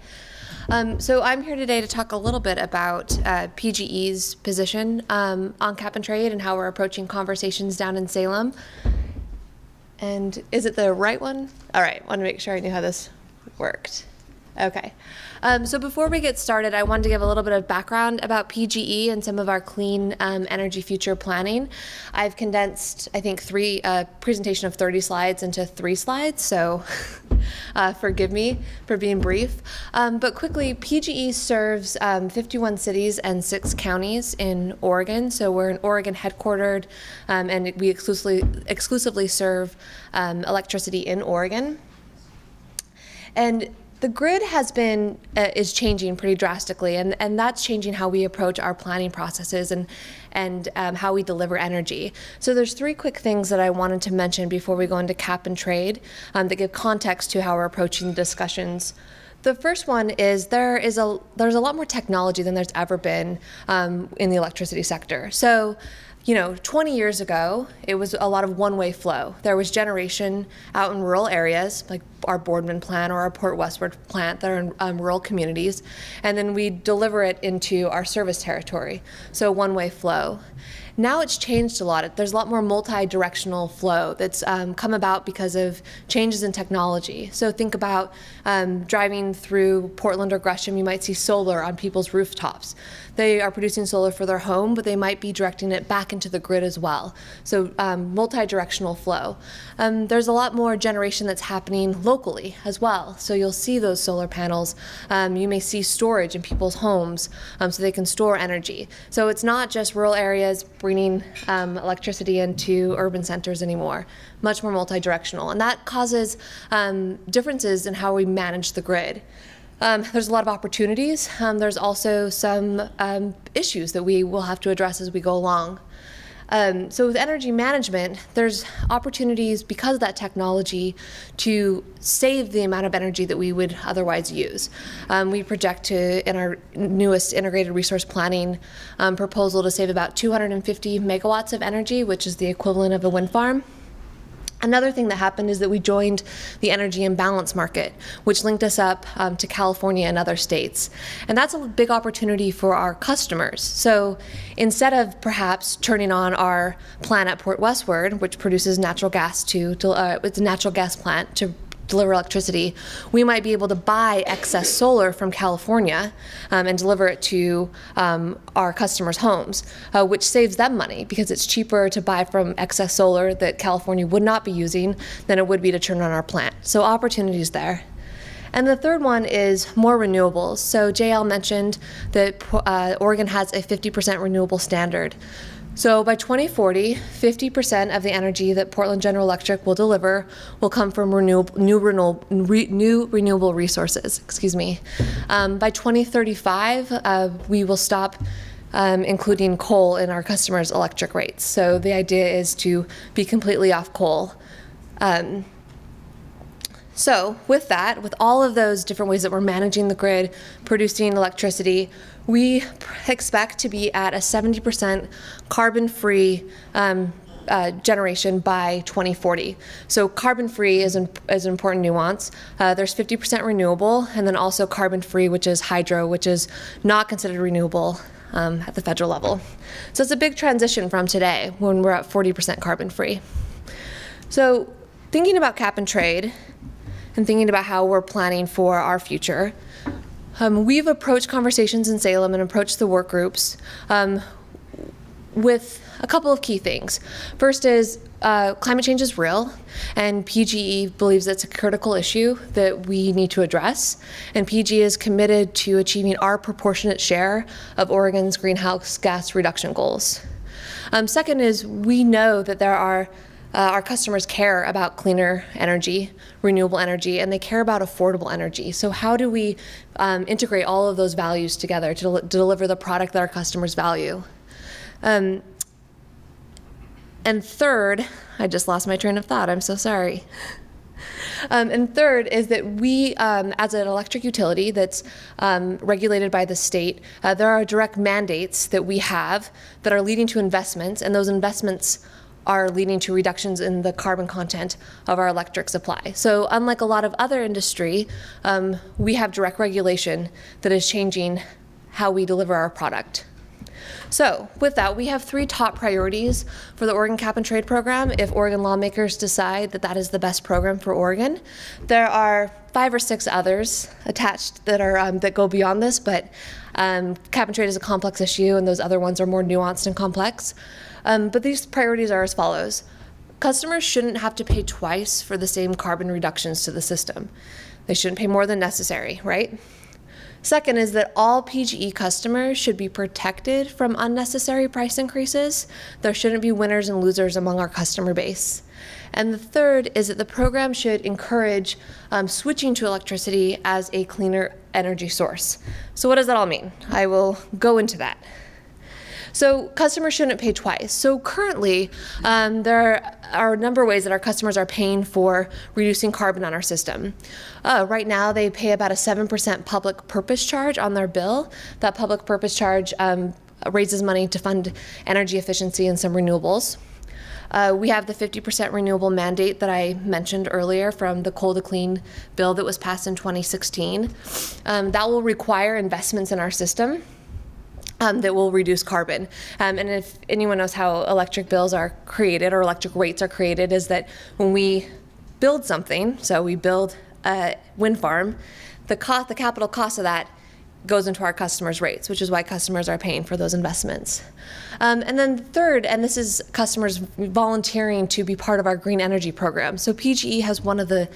Speaker 5: Um, so I'm here today to talk a little bit about uh, PGE's position um, on cap and trade and how we're approaching conversations down in Salem. And is it the right one? All right, want to make sure I knew how this worked. Okay. Um, so before we get started, I wanted to give a little bit of background about PGE and some of our clean um, energy future planning. I've condensed, I think, three uh, presentation of 30 slides into three slides, so <laughs> uh, forgive me for being brief. Um, but quickly, PGE serves um, 51 cities and six counties in Oregon. So we're an Oregon headquartered, um, and we exclusively exclusively serve um, electricity in Oregon. And the grid has been uh, is changing pretty drastically and, and that's changing how we approach our planning processes and and um, how we deliver energy. So there's three quick things that i wanted to mention before we go into cap and trade um, that give context to how we're approaching the discussions. The first one is there is a there's a lot more technology than there's ever been um, in the electricity sector. So you know, 20 years ago, it was a lot of one way flow. There was generation out in rural areas, like our Boardman plant or our Port Westward plant that are in um, rural communities, and then we deliver it into our service territory. So one way flow. Now it's changed a lot. There's a lot more multi-directional flow that's um, come about because of changes in technology. So think about um, driving through Portland or Gresham, you might see solar on people's rooftops. They are producing solar for their home, but they might be directing it back into the grid as well. So um, multi-directional flow. Um, there's a lot more generation that's happening locally as well. So you'll see those solar panels. Um, you may see storage in people's homes um, so they can store energy. So it's not just rural areas bringing um, electricity into urban centers anymore. Much more multi-directional, and that causes um, differences in how we manage the grid. Um, there's a lot of opportunities. Um, there's also some um, issues that we will have to address as we go along. Um, so with energy management, there's opportunities because of that technology to save the amount of energy that we would otherwise use. Um, we project to, in our newest integrated resource planning um, proposal, to save about 250 megawatts of energy, which is the equivalent of a wind farm. Another thing that happened is that we joined the energy imbalance market, which linked us up um, to California and other states. And that's a big opportunity for our customers. So instead of perhaps turning on our plant at Port Westward, which produces natural gas to, to uh, it's a natural gas plant to deliver electricity, we might be able to buy excess solar from California um, and deliver it to um, our customers' homes, uh, which saves them money because it's cheaper to buy from excess solar that California would not be using than it would be to turn on our plant. So opportunities there. And the third one is more renewables. So JL mentioned that uh, Oregon has a 50% renewable standard. So by 2040, 50% of the energy that Portland General Electric will deliver will come from renewable, new, renewable, re, new renewable resources. Excuse me. Um, by 2035, uh, we will stop um, including coal in our customers' electric rates. So the idea is to be completely off coal. Um, so with that, with all of those different ways that we're managing the grid, producing electricity, we expect to be at a 70% carbon-free um, uh, generation by 2040. So carbon free is an, is an important nuance. Uh, there's 50% renewable, and then also carbon free, which is hydro, which is not considered renewable um, at the federal level. So it's a big transition from today when we're at 40% carbon free. So thinking about cap and trade and thinking about how we're planning for our future, um, we've approached conversations in Salem and approached the work groups um, with a couple of key things. First is uh, climate change is real, and PGE believes it's a critical issue that we need to address. And PGE is committed to achieving our proportionate share of Oregon's greenhouse gas reduction goals. Um, second is we know that there are uh, our customers care about cleaner energy, renewable energy, and they care about affordable energy. So, how do we um, integrate all of those values together to, del- deliver the product that our customers value? Um, and third, I just lost my train of thought. I'm so sorry. Um, and third is that we, um, as an electric utility that's um, regulated by the state, uh, there are direct mandates that we have that are leading to investments, and those investments are leading to reductions in the carbon content of our electric supply. So, unlike a lot of other industry, um, we have direct regulation that is changing how we deliver our product. So, with that, we have three top priorities for the Oregon Cap and Trade Program if Oregon lawmakers decide that that is the best program for Oregon. There are five or six others attached that are um, that go beyond this, but um, cap and trade is a complex issue, and those other ones are more nuanced and complex. Um, but these priorities are as follows. Customers shouldn't have to pay twice for the same carbon reductions to the system. They shouldn't pay more than necessary, right? Second is that all PGE customers should be protected from unnecessary price increases. There shouldn't be winners and losers among our customer base. And the third is that the program should encourage um, switching to electricity as a cleaner energy source. So, what does that all mean? I will go into that. So customers shouldn't pay twice. So currently, um, there are a number of ways that our customers are paying for reducing carbon on our system. Uh, right now, they pay about a 7% public purpose charge on their bill. That public purpose charge um, raises money to fund energy efficiency and some renewables. Uh, we have the 50% renewable mandate that I mentioned earlier from the Coal to Clean bill that was passed in 2016. Um, that will require investments in our system um, that will reduce carbon. Um, and if anyone knows how electric bills are created or electric rates are created, is that when we build something, so we build a wind farm, the cost, the capital cost of that goes into our customers' rates, which is why customers are paying for those investments. Um, and then third, and this is customers volunteering to be part of our green energy program. So PGE has one of the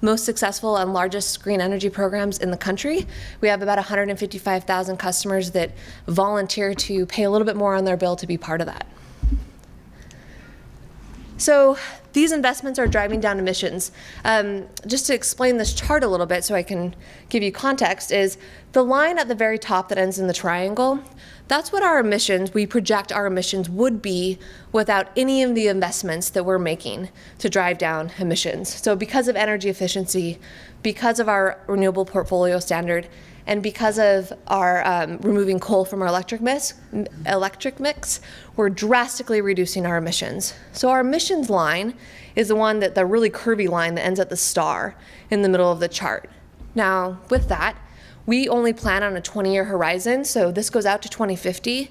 Speaker 5: most successful and largest green energy programs in the country. We have about 155,000 customers that volunteer to pay a little bit more on their bill to be part of that. So these investments are driving down emissions. Um, just to explain this chart a little bit so I can give you context is the line at the very top that ends in the triangle, that's what our emissions, we project our emissions would be without any of the investments that we're making to drive down emissions. So because of energy efficiency, because of our renewable portfolio standard, and because of our um, removing coal from our electric mix, electric mix, we're drastically reducing our emissions. So our emissions line is the one that the really curvy line that ends at the star in the middle of the chart. Now, with that, we only plan on a 20 year horizon, so this goes out to 2050.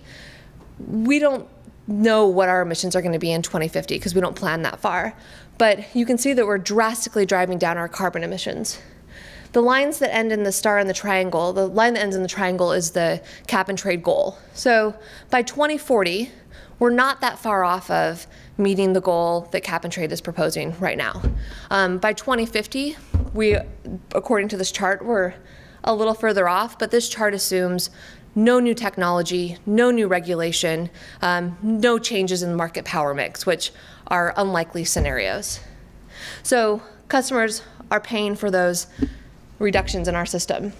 Speaker 5: We don't know what our emissions are going to be in 2050 because we don't plan that far. But you can see that we're drastically driving down our carbon emissions. The lines that end in the star and the triangle, the line that ends in the triangle is the cap and trade goal. So by 2040, we're not that far off of meeting the goal that cap and trade is proposing right now. Um, by 2050, we, according to this chart, we're a little further off, but this chart assumes no new technology, no new regulation, um, no changes in the market power mix, which are unlikely scenarios. So customers are paying for those reductions in our system.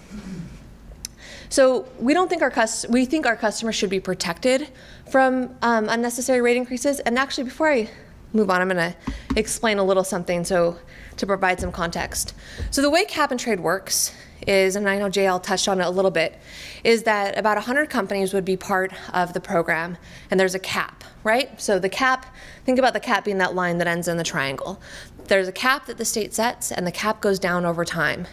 Speaker 5: So we don't think our cus- we think our customers should be protected from um, unnecessary rate increases. And actually, before I move on, I'm going to explain a little something so to provide some context. So the way cap and trade works is, and I know JL touched on it a little bit, is that about 100 companies would be part of the program, and there's a cap, right? So the cap, think about the cap being that line that ends in the triangle. There's a cap that the state sets, and the cap goes down over time.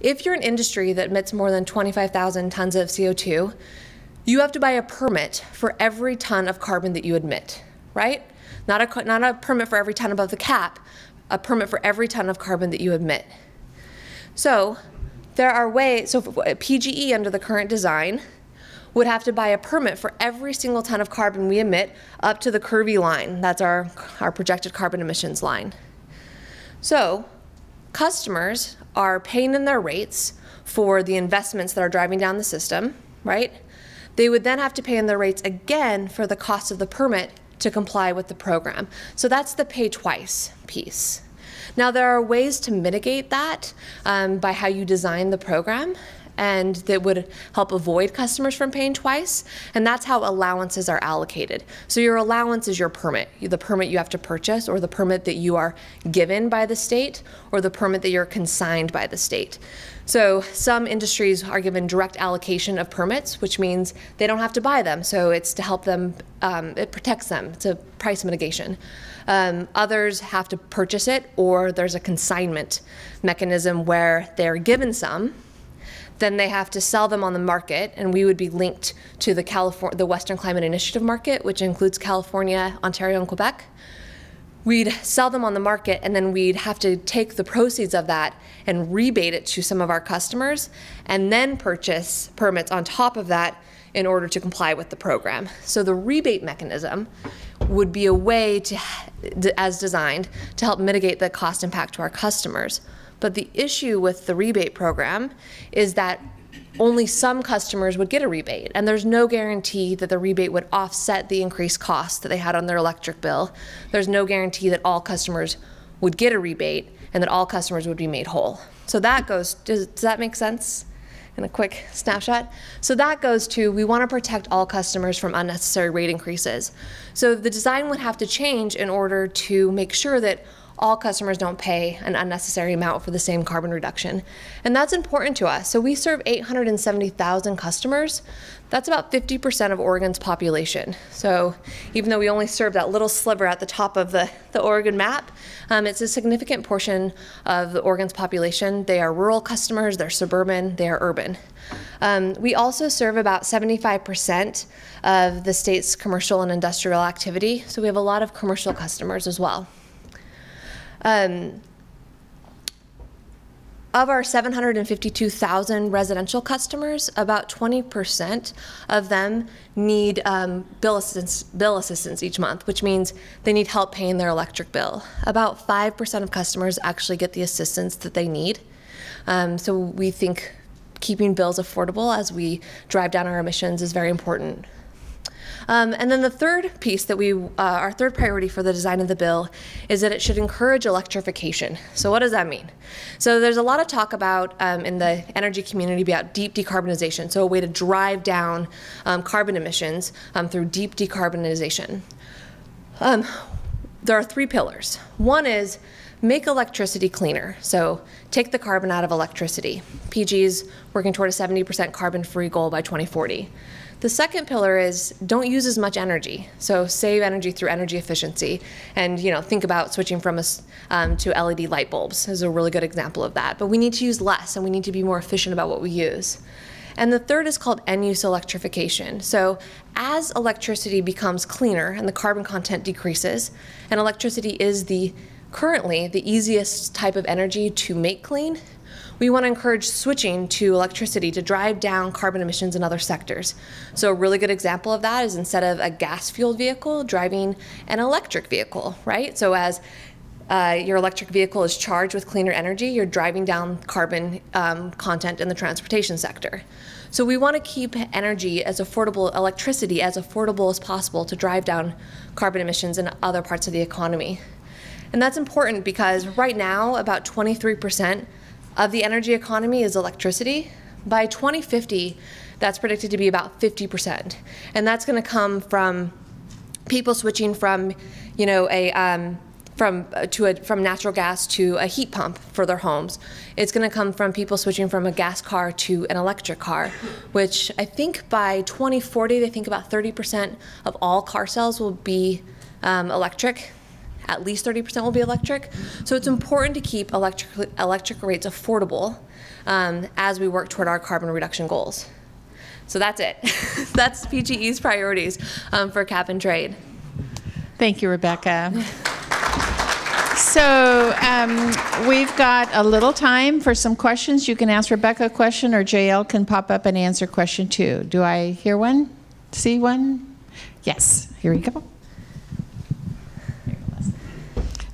Speaker 5: If you're an industry that emits more than 25,000 tons of CO2, you have to buy a permit for every ton of carbon that you emit, right? Not a, not a permit for every ton above the cap, a permit for every ton of carbon that you emit. So there are ways, so uh, PGE under the current design would have to buy a permit for every single ton of carbon we emit up to the curvy line. That's our, our projected carbon emissions line. So customers are paying in their rates for the investments that are driving down the system, right? They would then have to pay in their rates again for the cost of the permit to comply with the program. So that's the pay twice piece. Now, there are ways to mitigate that um, by how you design the program and that would help avoid customers from paying twice. And that's how allowances are allocated. So your allowance is your permit, the permit you have to purchase, or the permit that you are given by the state, or the permit that you're consigned by the state. So some industries are given direct allocation of permits, which means they don't have to buy them. So it's to help them, um, it protects them. It's a price mitigation. Um, others have to purchase it, or there's a consignment mechanism where they're given some, then they have to sell them on the market, and we would be linked to the California, the Western Climate Initiative market, which includes California, Ontario, and Quebec we'd sell them on the market and then we'd have to take the proceeds of that and rebate it to some of our customers and then purchase permits on top of that in order to comply with the program. So the rebate mechanism would be a way to as designed to help mitigate the cost impact to our customers. But the issue with the rebate program is that only some customers would get a rebate, and there's no guarantee that the rebate would offset the increased cost that they had on their electric bill. There's no guarantee that all customers would get a rebate and that all customers would be made whole. So that goes, does, does that make sense? In a quick snapshot. So that goes to we want to protect all customers from unnecessary rate increases. So the design would have to change in order to make sure that all customers don't pay an unnecessary amount for the same carbon reduction. And that's important to us. So we serve 870,000 customers. That's about 50% of Oregon's population. So even though we only serve that little sliver at the top of the, the Oregon map, um, it's a significant portion of the Oregon's population. They are rural customers, they're suburban, they are urban. Um, we also serve about 75% of the state's commercial and industrial activity. So we have a lot of commercial customers as well. Um, of our 752,000 residential customers, about 20% of them need um, bill, assistance, bill assistance each month, which means they need help paying their electric bill. About 5% of customers actually get the assistance that they need. Um, so we think keeping bills affordable as we drive down our emissions is very important. Um, and then the third piece that we, uh, our third priority for the design of the bill is that it should encourage electrification. So what does that mean? So there's a lot of talk about um, in the energy community about deep decarbonization, so a way to drive down um, carbon emissions um, through deep decarbonization. Um, there are three pillars. One is make electricity cleaner. So take the carbon out of electricity. PG's working toward a 70% carbon free goal by 2040. The second pillar is don't use as much energy. So save energy through energy efficiency, and you know think about switching from a, um, to LED light bulbs is a really good example of that. But we need to use less, and we need to be more efficient about what we use. And the third is called end use electrification. So as electricity becomes cleaner and the carbon content decreases, and electricity is the currently the easiest type of energy to make clean, we want to encourage switching to electricity to drive down carbon emissions in other sectors. So a really good example of that is instead of a gas-fueled vehicle, driving an electric vehicle, right? So as uh, your electric vehicle is charged with cleaner energy, you're driving down carbon um, content in the transportation sector. So we want to keep energy as affordable, electricity as affordable as possible to drive down carbon emissions in other parts of the economy. And that's important because right now, about 23% of the energy economy is electricity. By 2050, that's predicted to be about 50%. And that's going to come from people switching from, you know, a um, from uh, to a from natural gas to a heat pump for their homes. It's going to come from people switching from a gas car to an electric car, which I think by 2040 they think about 30% of all car sales will be um, electric. At least 30% will be electric. So it's important to keep electric electric rates affordable um, as we work toward our carbon reduction goals. So that's it. <laughs> that's PGE's priorities um, for cap and trade.
Speaker 1: Thank you, Rebecca. So um, we've got a little time for some questions. You can ask Rebecca a question, or JL can pop up and answer question two. Do I hear one? See one? Yes. Here we go.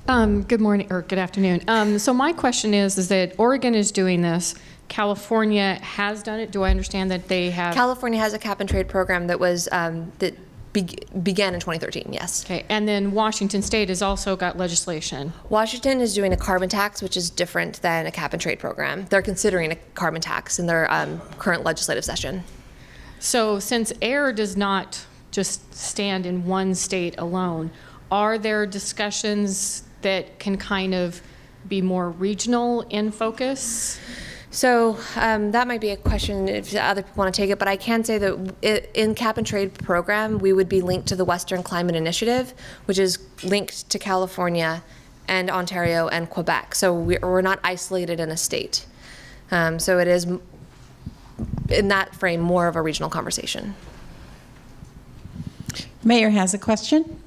Speaker 6: Um, good morning or good afternoon. Um, so my question is, is that Oregon is doing this. California has done it. Do I understand that they have?
Speaker 5: California has a cap and trade program that was um, that be- began in 2013. Yes.
Speaker 6: okay, and then Washington State has also got legislation.
Speaker 5: Washington is doing a carbon tax, which is different than a cap and trade program. They're considering a carbon tax in their um, current legislative session.
Speaker 6: So since air does not just stand in one state alone, are there discussions that can kind of be more regional in focus?
Speaker 5: So um, that might be a question if other people want to take it, but I can say that i- in cap and trade program, we would be linked to the Western Climate Initiative, which is linked to California and Ontario and Quebec. So we- we're not isolated in a state. Um, so it is, in that frame, more of a regional conversation.
Speaker 1: Mayor has a question.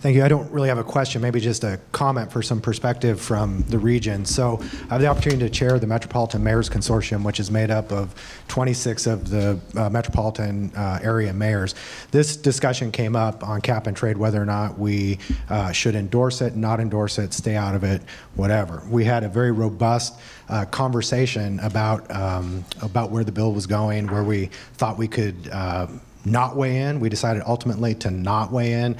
Speaker 7: Thank you. I don't really have a question, maybe just a comment for some perspective from the region. So I have the opportunity to chair the Metropolitan Mayors Consortium, which is made up of 26 of the uh, metropolitan uh, area mayors. This discussion came up on cap and trade, whether or not we uh, should endorse it, not endorse it, stay out of it, whatever. We had a very robust uh, conversation about um, about where the bill was going, where we thought we could uh, not weigh in. We decided ultimately to not weigh in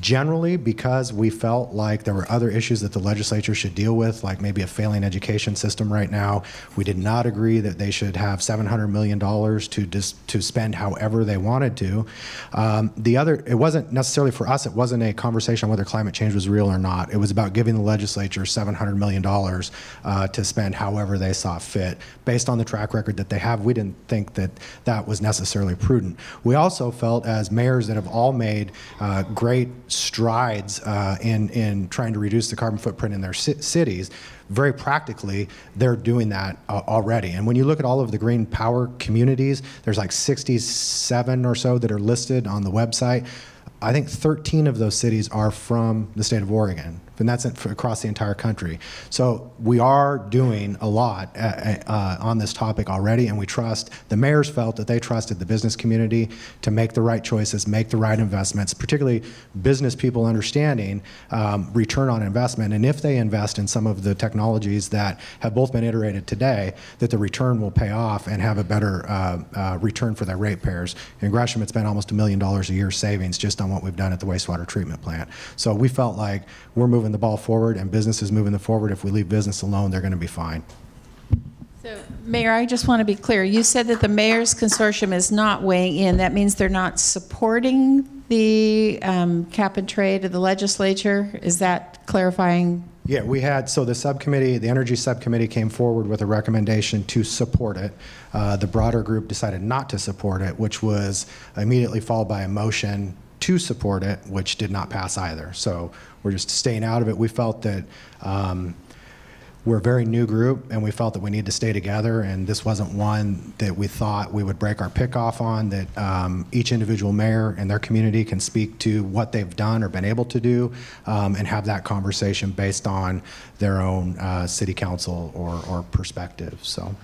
Speaker 7: generally because we felt like there were other issues that the legislature should deal with, like maybe a failing education system right now. We did not agree that they should have $700 million to dis- to spend however they wanted to. Um, the other, it wasn't necessarily for us, it wasn't a conversation on whether climate change was real or not. It was about giving the legislature $700 million uh, to spend however they saw fit. Based on the track record that they have, we didn't think that that was necessarily prudent. We also felt, as mayors that have all made uh, great strides uh, in in trying to reduce the carbon footprint in their ci- cities. Very practically, they're doing that uh, already. And when you look at all of the green power communities, there's like 67 or so that are listed on the website. I think 13 of those cities are from the state of Oregon, and that's across the entire country. So we are doing a lot uh, uh, on this topic already, and we trust, the mayors felt that they trusted the business community to make the right choices, make the right investments, particularly business people understanding um, return on investment. And if they invest in some of the technologies that have both been iterated today, that the return will pay off and have a better uh, uh, return for their ratepayers. In Gresham, it's been almost a million dollars a year savings just on what we've done at the wastewater treatment plant. So we felt like we're moving the ball forward and business is moving the forward. If we leave business alone, they're going to be fine.
Speaker 1: So, Mayor, I just want to be clear. You said that the mayor's consortium is not weighing in. That means they're not supporting the um, cap and trade of the legislature. Is that clarifying?
Speaker 7: Yeah, we had, so the subcommittee, the energy subcommittee came forward with a recommendation to support it. Uh, The broader group decided not to support it, which was immediately followed by a motion to support it, which did not pass either. So we're just staying out of it. We felt that um, we're a very new group, and we felt that we need to stay together, and this wasn't one that we thought we would break our pick off on, that um, each individual mayor and their community can speak to what they've done or been able to do, um, and have that conversation based on their own uh, city council or, or perspective, so.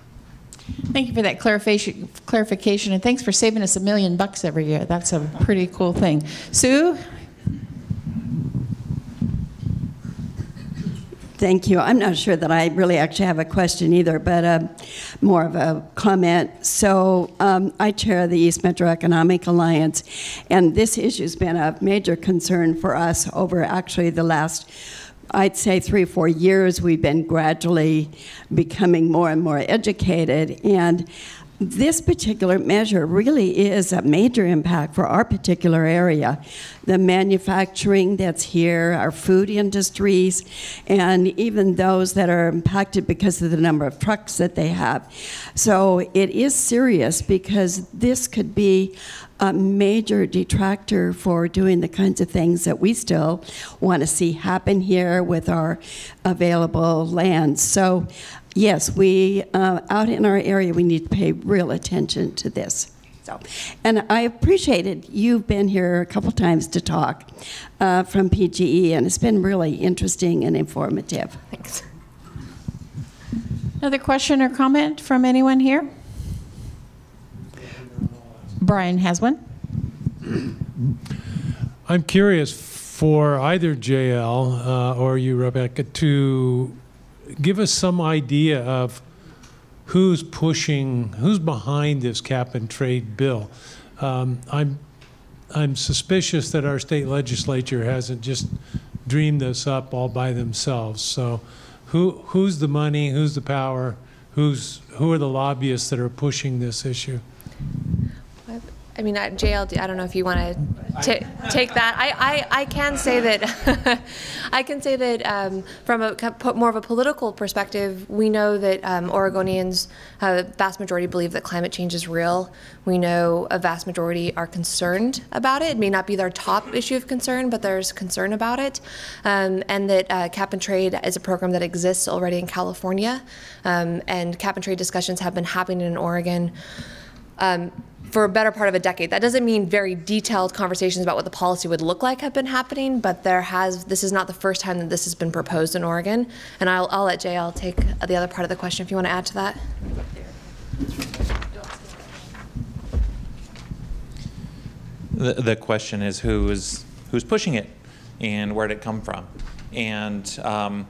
Speaker 1: Thank you for that clarification, clarification, and thanks for saving us a million bucks every year. That's a pretty cool thing. Sue?
Speaker 8: Thank you. I'm not sure that I really actually have a question either, but uh, more of a comment. So um, I chair the East Metro Economic Alliance, and this issue's been a major concern for us over actually the last. I'd say three, or four years, we've been gradually becoming more and more educated. And this particular measure really is a major impact for our particular area. The manufacturing that's here, our food industries, and even those that are impacted because of the number of trucks that they have. So it is serious because this could be a major detractor for doing the kinds of things that we still want to see happen here with our available land. So, yes, we uh, out in our area we need to pay real attention to this. So, and I appreciated you've been here a couple times to talk uh, from PGE, and it's been really interesting and informative.
Speaker 5: Thanks.
Speaker 1: Another question or comment from anyone here? Brian has one.
Speaker 2: I'm curious for either JL uh, or you, Rebecca, to give us some idea of who's pushing, who's behind this cap and trade bill. Um, I'm, I'm suspicious that our state legislature hasn't just dreamed this up all by themselves. So, who, who's the money? Who's the power? Who's, who are the lobbyists that are pushing this issue?
Speaker 5: I mean, I- JL, I don't know if you want to take that. I, I, I can say that, <laughs> I can say that um, from a more of a political perspective, we know that um, Oregonians, uh, vast majority believe that climate change is real. We know a vast majority are concerned about it. It may not be their top issue of concern, but there's concern about it. Um, and that uh, cap and trade is a program that exists already in California. Um, and cap and trade discussions have been happening in Oregon um, for a better part of a decade. That doesn't mean very detailed conversations about what the policy would look like have been happening, but there has. This is not the first time that this has been proposed in Oregon. And I'll, I'll let JL take the other part of the question if you want to add to that.
Speaker 3: The, the question is who's, who's pushing it and where did it come from? And um,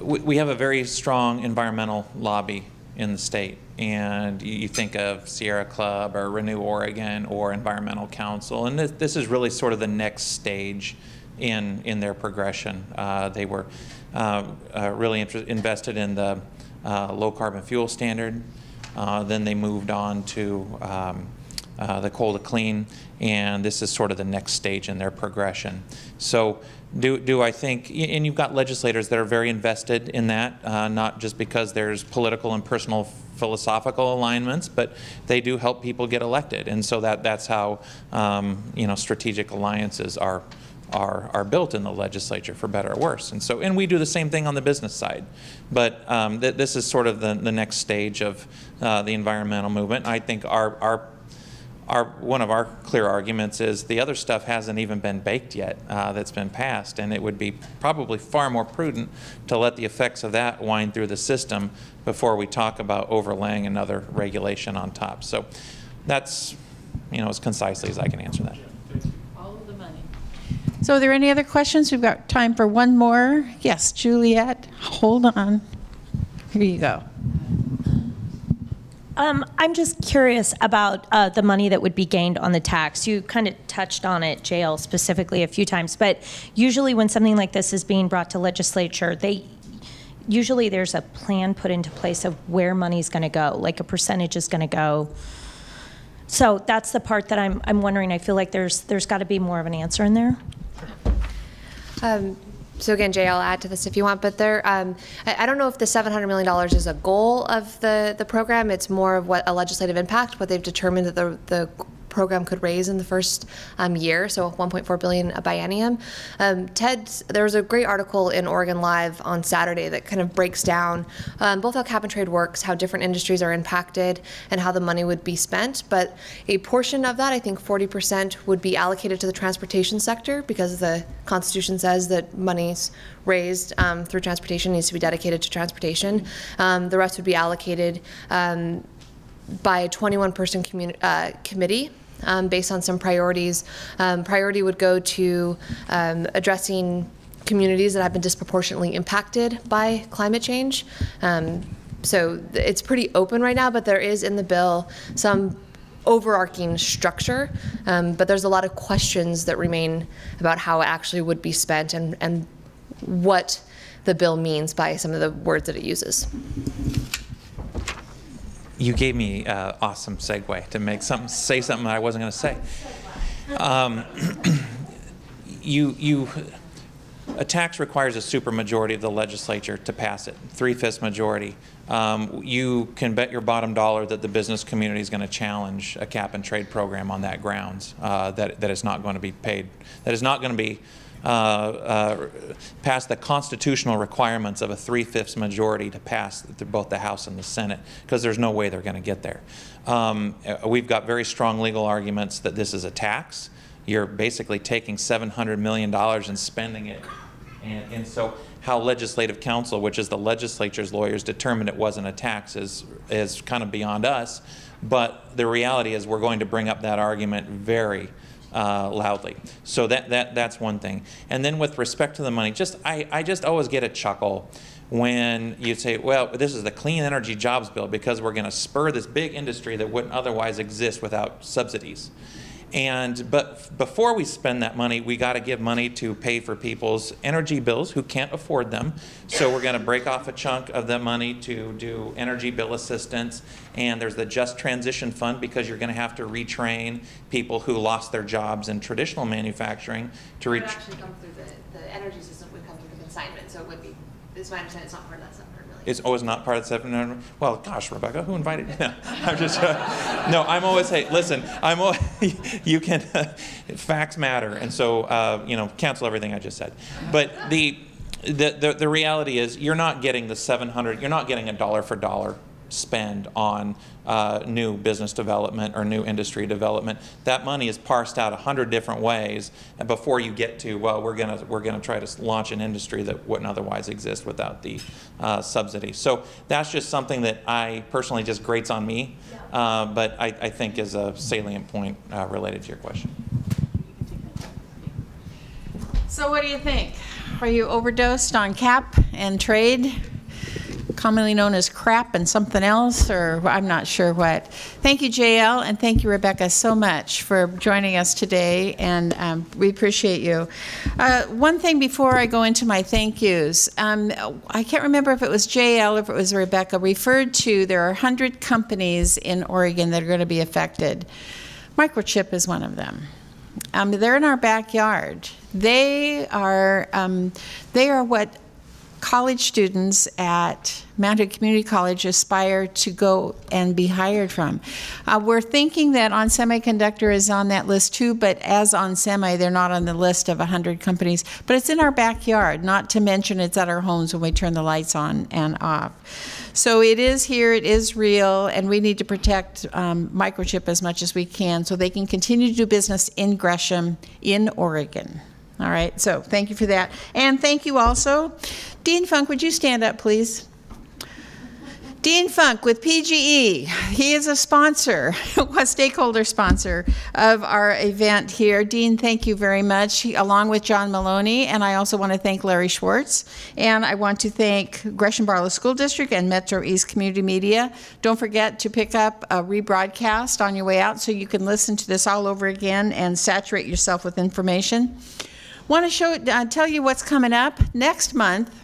Speaker 3: we, we have a very strong environmental lobby in the state. And you, think of Sierra Club or Renew Oregon or Environmental Council. And this, this is really sort of the next stage in, in their progression. Uh, they were uh, uh, really invested in the uh, low carbon fuel standard. Uh, then they moved on to um, uh, the coal to clean, and this is sort of the next stage in their progression. So, do, do I think, and you've got legislators that are very invested in that, uh, not just because there's political and personal philosophical alignments, but they do help people get elected, and so that, that's how um, you know strategic alliances are. Are, are built in the legislature for better or worse. And so, and we do the same thing on the business side. But um, th- this is sort of the, the next stage of uh, the environmental movement. I think our, our our, one of our clear arguments is the other stuff hasn't even been baked yet uh, that's been passed, and it would be probably far more prudent to let the effects of that wind through the system before we talk about overlaying another regulation on top. So that's, you know, as concisely as I can answer that.
Speaker 1: So are there any other questions? We've got time for one more. Yes, Juliet, hold on. Here you go.
Speaker 9: Um, I'm just curious about uh, the money that would be gained on the tax. You kind of touched on it, JL specifically, a few times, but usually when something like this is being brought to legislature, they usually there's a plan put into place of where money's going to go, like a percentage is going to go. So that's the part that I'm I'm wondering. I feel like there's there's got to be more of an answer in there.
Speaker 5: Um, so again, Jay, I'll add to this if you want, but there, um, I, I don't know if the $700 million is a goal of the, the program. It's more of what a legislative impact, what they've determined that the, the program could raise in the first um, year, so 1.4 billion a biennium. Um, Ted, there was a great article in Oregon Live on Saturday that kind of breaks down um, both how cap and trade works, how different industries are impacted, and how the money would be spent. But a portion of that, I think 40%, would be allocated to the transportation sector because the Constitution says that monies raised um, through transportation needs to be dedicated to transportation. Um, the rest would be allocated um, by a 21 person uh, committee um, based on some priorities. Um, priority would go to um, addressing communities that have been disproportionately impacted by climate change. Um, so it's pretty open right now, but there is in the bill some overarching structure, um, but there's a lot of questions that remain about how it actually would be spent and, and what the bill means by some of the words that it uses.
Speaker 3: You gave me an awesome segue to make something, say something I wasn't going to say. Um, <clears throat> you, you, a tax requires a supermajority of the legislature to pass it, three-fifths majority. Um, you can bet your bottom dollar that the business community is going to challenge a cap and trade program on that grounds, uh, that, that it's not going to be paid, that is not going to be uh, uh, pass the constitutional requirements of a three-fifths majority to pass the, both the House and the Senate, because there's no way they're going to get there. Um, uh, we've got very strong legal arguments that this is a tax. You're basically taking $700 million and spending it. And, and so how legislative counsel, which is the legislature's lawyers, determined it wasn't a tax is, is kind of beyond us. But the reality is we're going to bring up that argument very uh, loudly. So that, that, that's one thing. And then with respect to the money, just I, I just always get a chuckle when you say, well, this is the clean energy jobs bill because we're going to spur this big industry that wouldn't otherwise exist without subsidies. And but before we spend that money, we got to give money to pay for people's energy bills who can't afford them. So we're going to break off a chunk of the money to do energy bill assistance. And there's the Just Transition Fund because you're going to have to retrain people who lost their jobs in traditional manufacturing to
Speaker 5: It would
Speaker 3: reach.
Speaker 5: actually come through the, the energy system would come through the consignment, so it would be, it's my understanding, it's not part of that seven
Speaker 3: It's always not part of the seven. Well, gosh, Rebecca, who invited you? No, <laughs> I'm just. Uh, no, I'm always say, listen, I'm. Always, <laughs> you can. <laughs> facts matter, and so uh, you know, cancel everything I just said. But the, the the the reality is, you're not getting the 700. You're not getting a dollar for dollar spend on uh, new business development or new industry development. That money is parsed out a hundred different ways and before you get to well, we're gonna we're gonna try to launch an industry that wouldn't otherwise exist without the uh, subsidy. So that's just something that I personally just grates on me, uh, but I, I think is a salient point uh, related to your question.
Speaker 1: So what do you think? Are you overdosed on cap and trade? Commonly known as crap and something else, or I'm not sure what. Thank you, JL, and thank you, Rebecca, so much for joining us today, and um, we appreciate you. Uh, one thing before I go into my thank yous, um, I can't remember if it was JL or if it was Rebecca, referred to there are 100 companies in Oregon that are going to be affected. Microchip is one of them. Um, they're in our backyard. They are um, they are what college students at Mountain Community College aspire to go and be hired from. Uh, we're thinking that On Semiconductor is on that list too, but as On Semi, they're not on the list of 100 companies. But it's in our backyard, not to mention it's at our homes when we turn the lights on and off. So it is here, it is real, and we need to protect um, Microchip as much as we can so they can continue to do business in Gresham, in Oregon. All right, so thank you for that. And thank you also. Dean Funk, would you stand up, please? Dean Funk with PGE. He is a sponsor, <laughs> a stakeholder sponsor of our event here. Dean, thank you very much, he, along with John Maloney. And I also want to thank Larry Schwartz. And I want to thank Gresham Barlow School District and MetroEast Community Media. Don't forget to pick up a rebroadcast on your way out so you can listen to this all over again and saturate yourself with information. Want to show, uh, tell you what's coming up next month.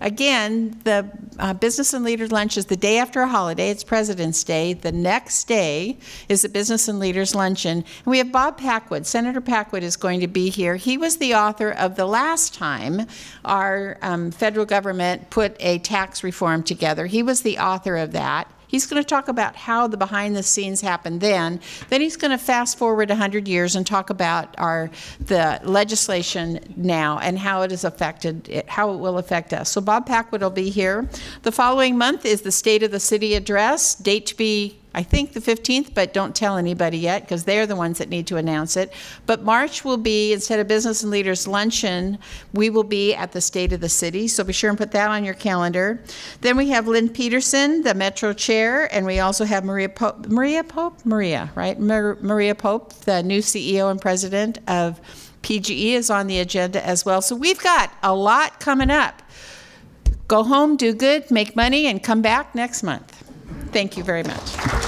Speaker 1: Again, the uh, Business and Leaders Lunch is the day after a holiday. It's President's Day. The next day is the Business and Leaders Luncheon. And we have Bob Packwood. Senator Packwood is going to be here. He was the author of the last time our um, federal government put a tax reform together. He was the author of that. He's going to talk about how the behind the scenes happened then. Then he's going to fast forward 100 years and talk about our the legislation now and how it has affected it, how it will affect us. So Bob Packwood will be here. The following month is the State of the City address, date to be I think the 15th, but don't tell anybody yet because they're the ones that need to announce it. But March will be, instead of Business and Leaders Luncheon, we will be at the State of the City. So be sure and put that on your calendar. Then we have Lynn Peterson, the Metro Chair, and we also have Maria Pope, Maria Pope? Maria, right? Mar Maria Pope, the new CEO and President of PGE is on the agenda as well. So we've got a lot coming up. Go home, do good, make money, and come back next month. Thank you very much.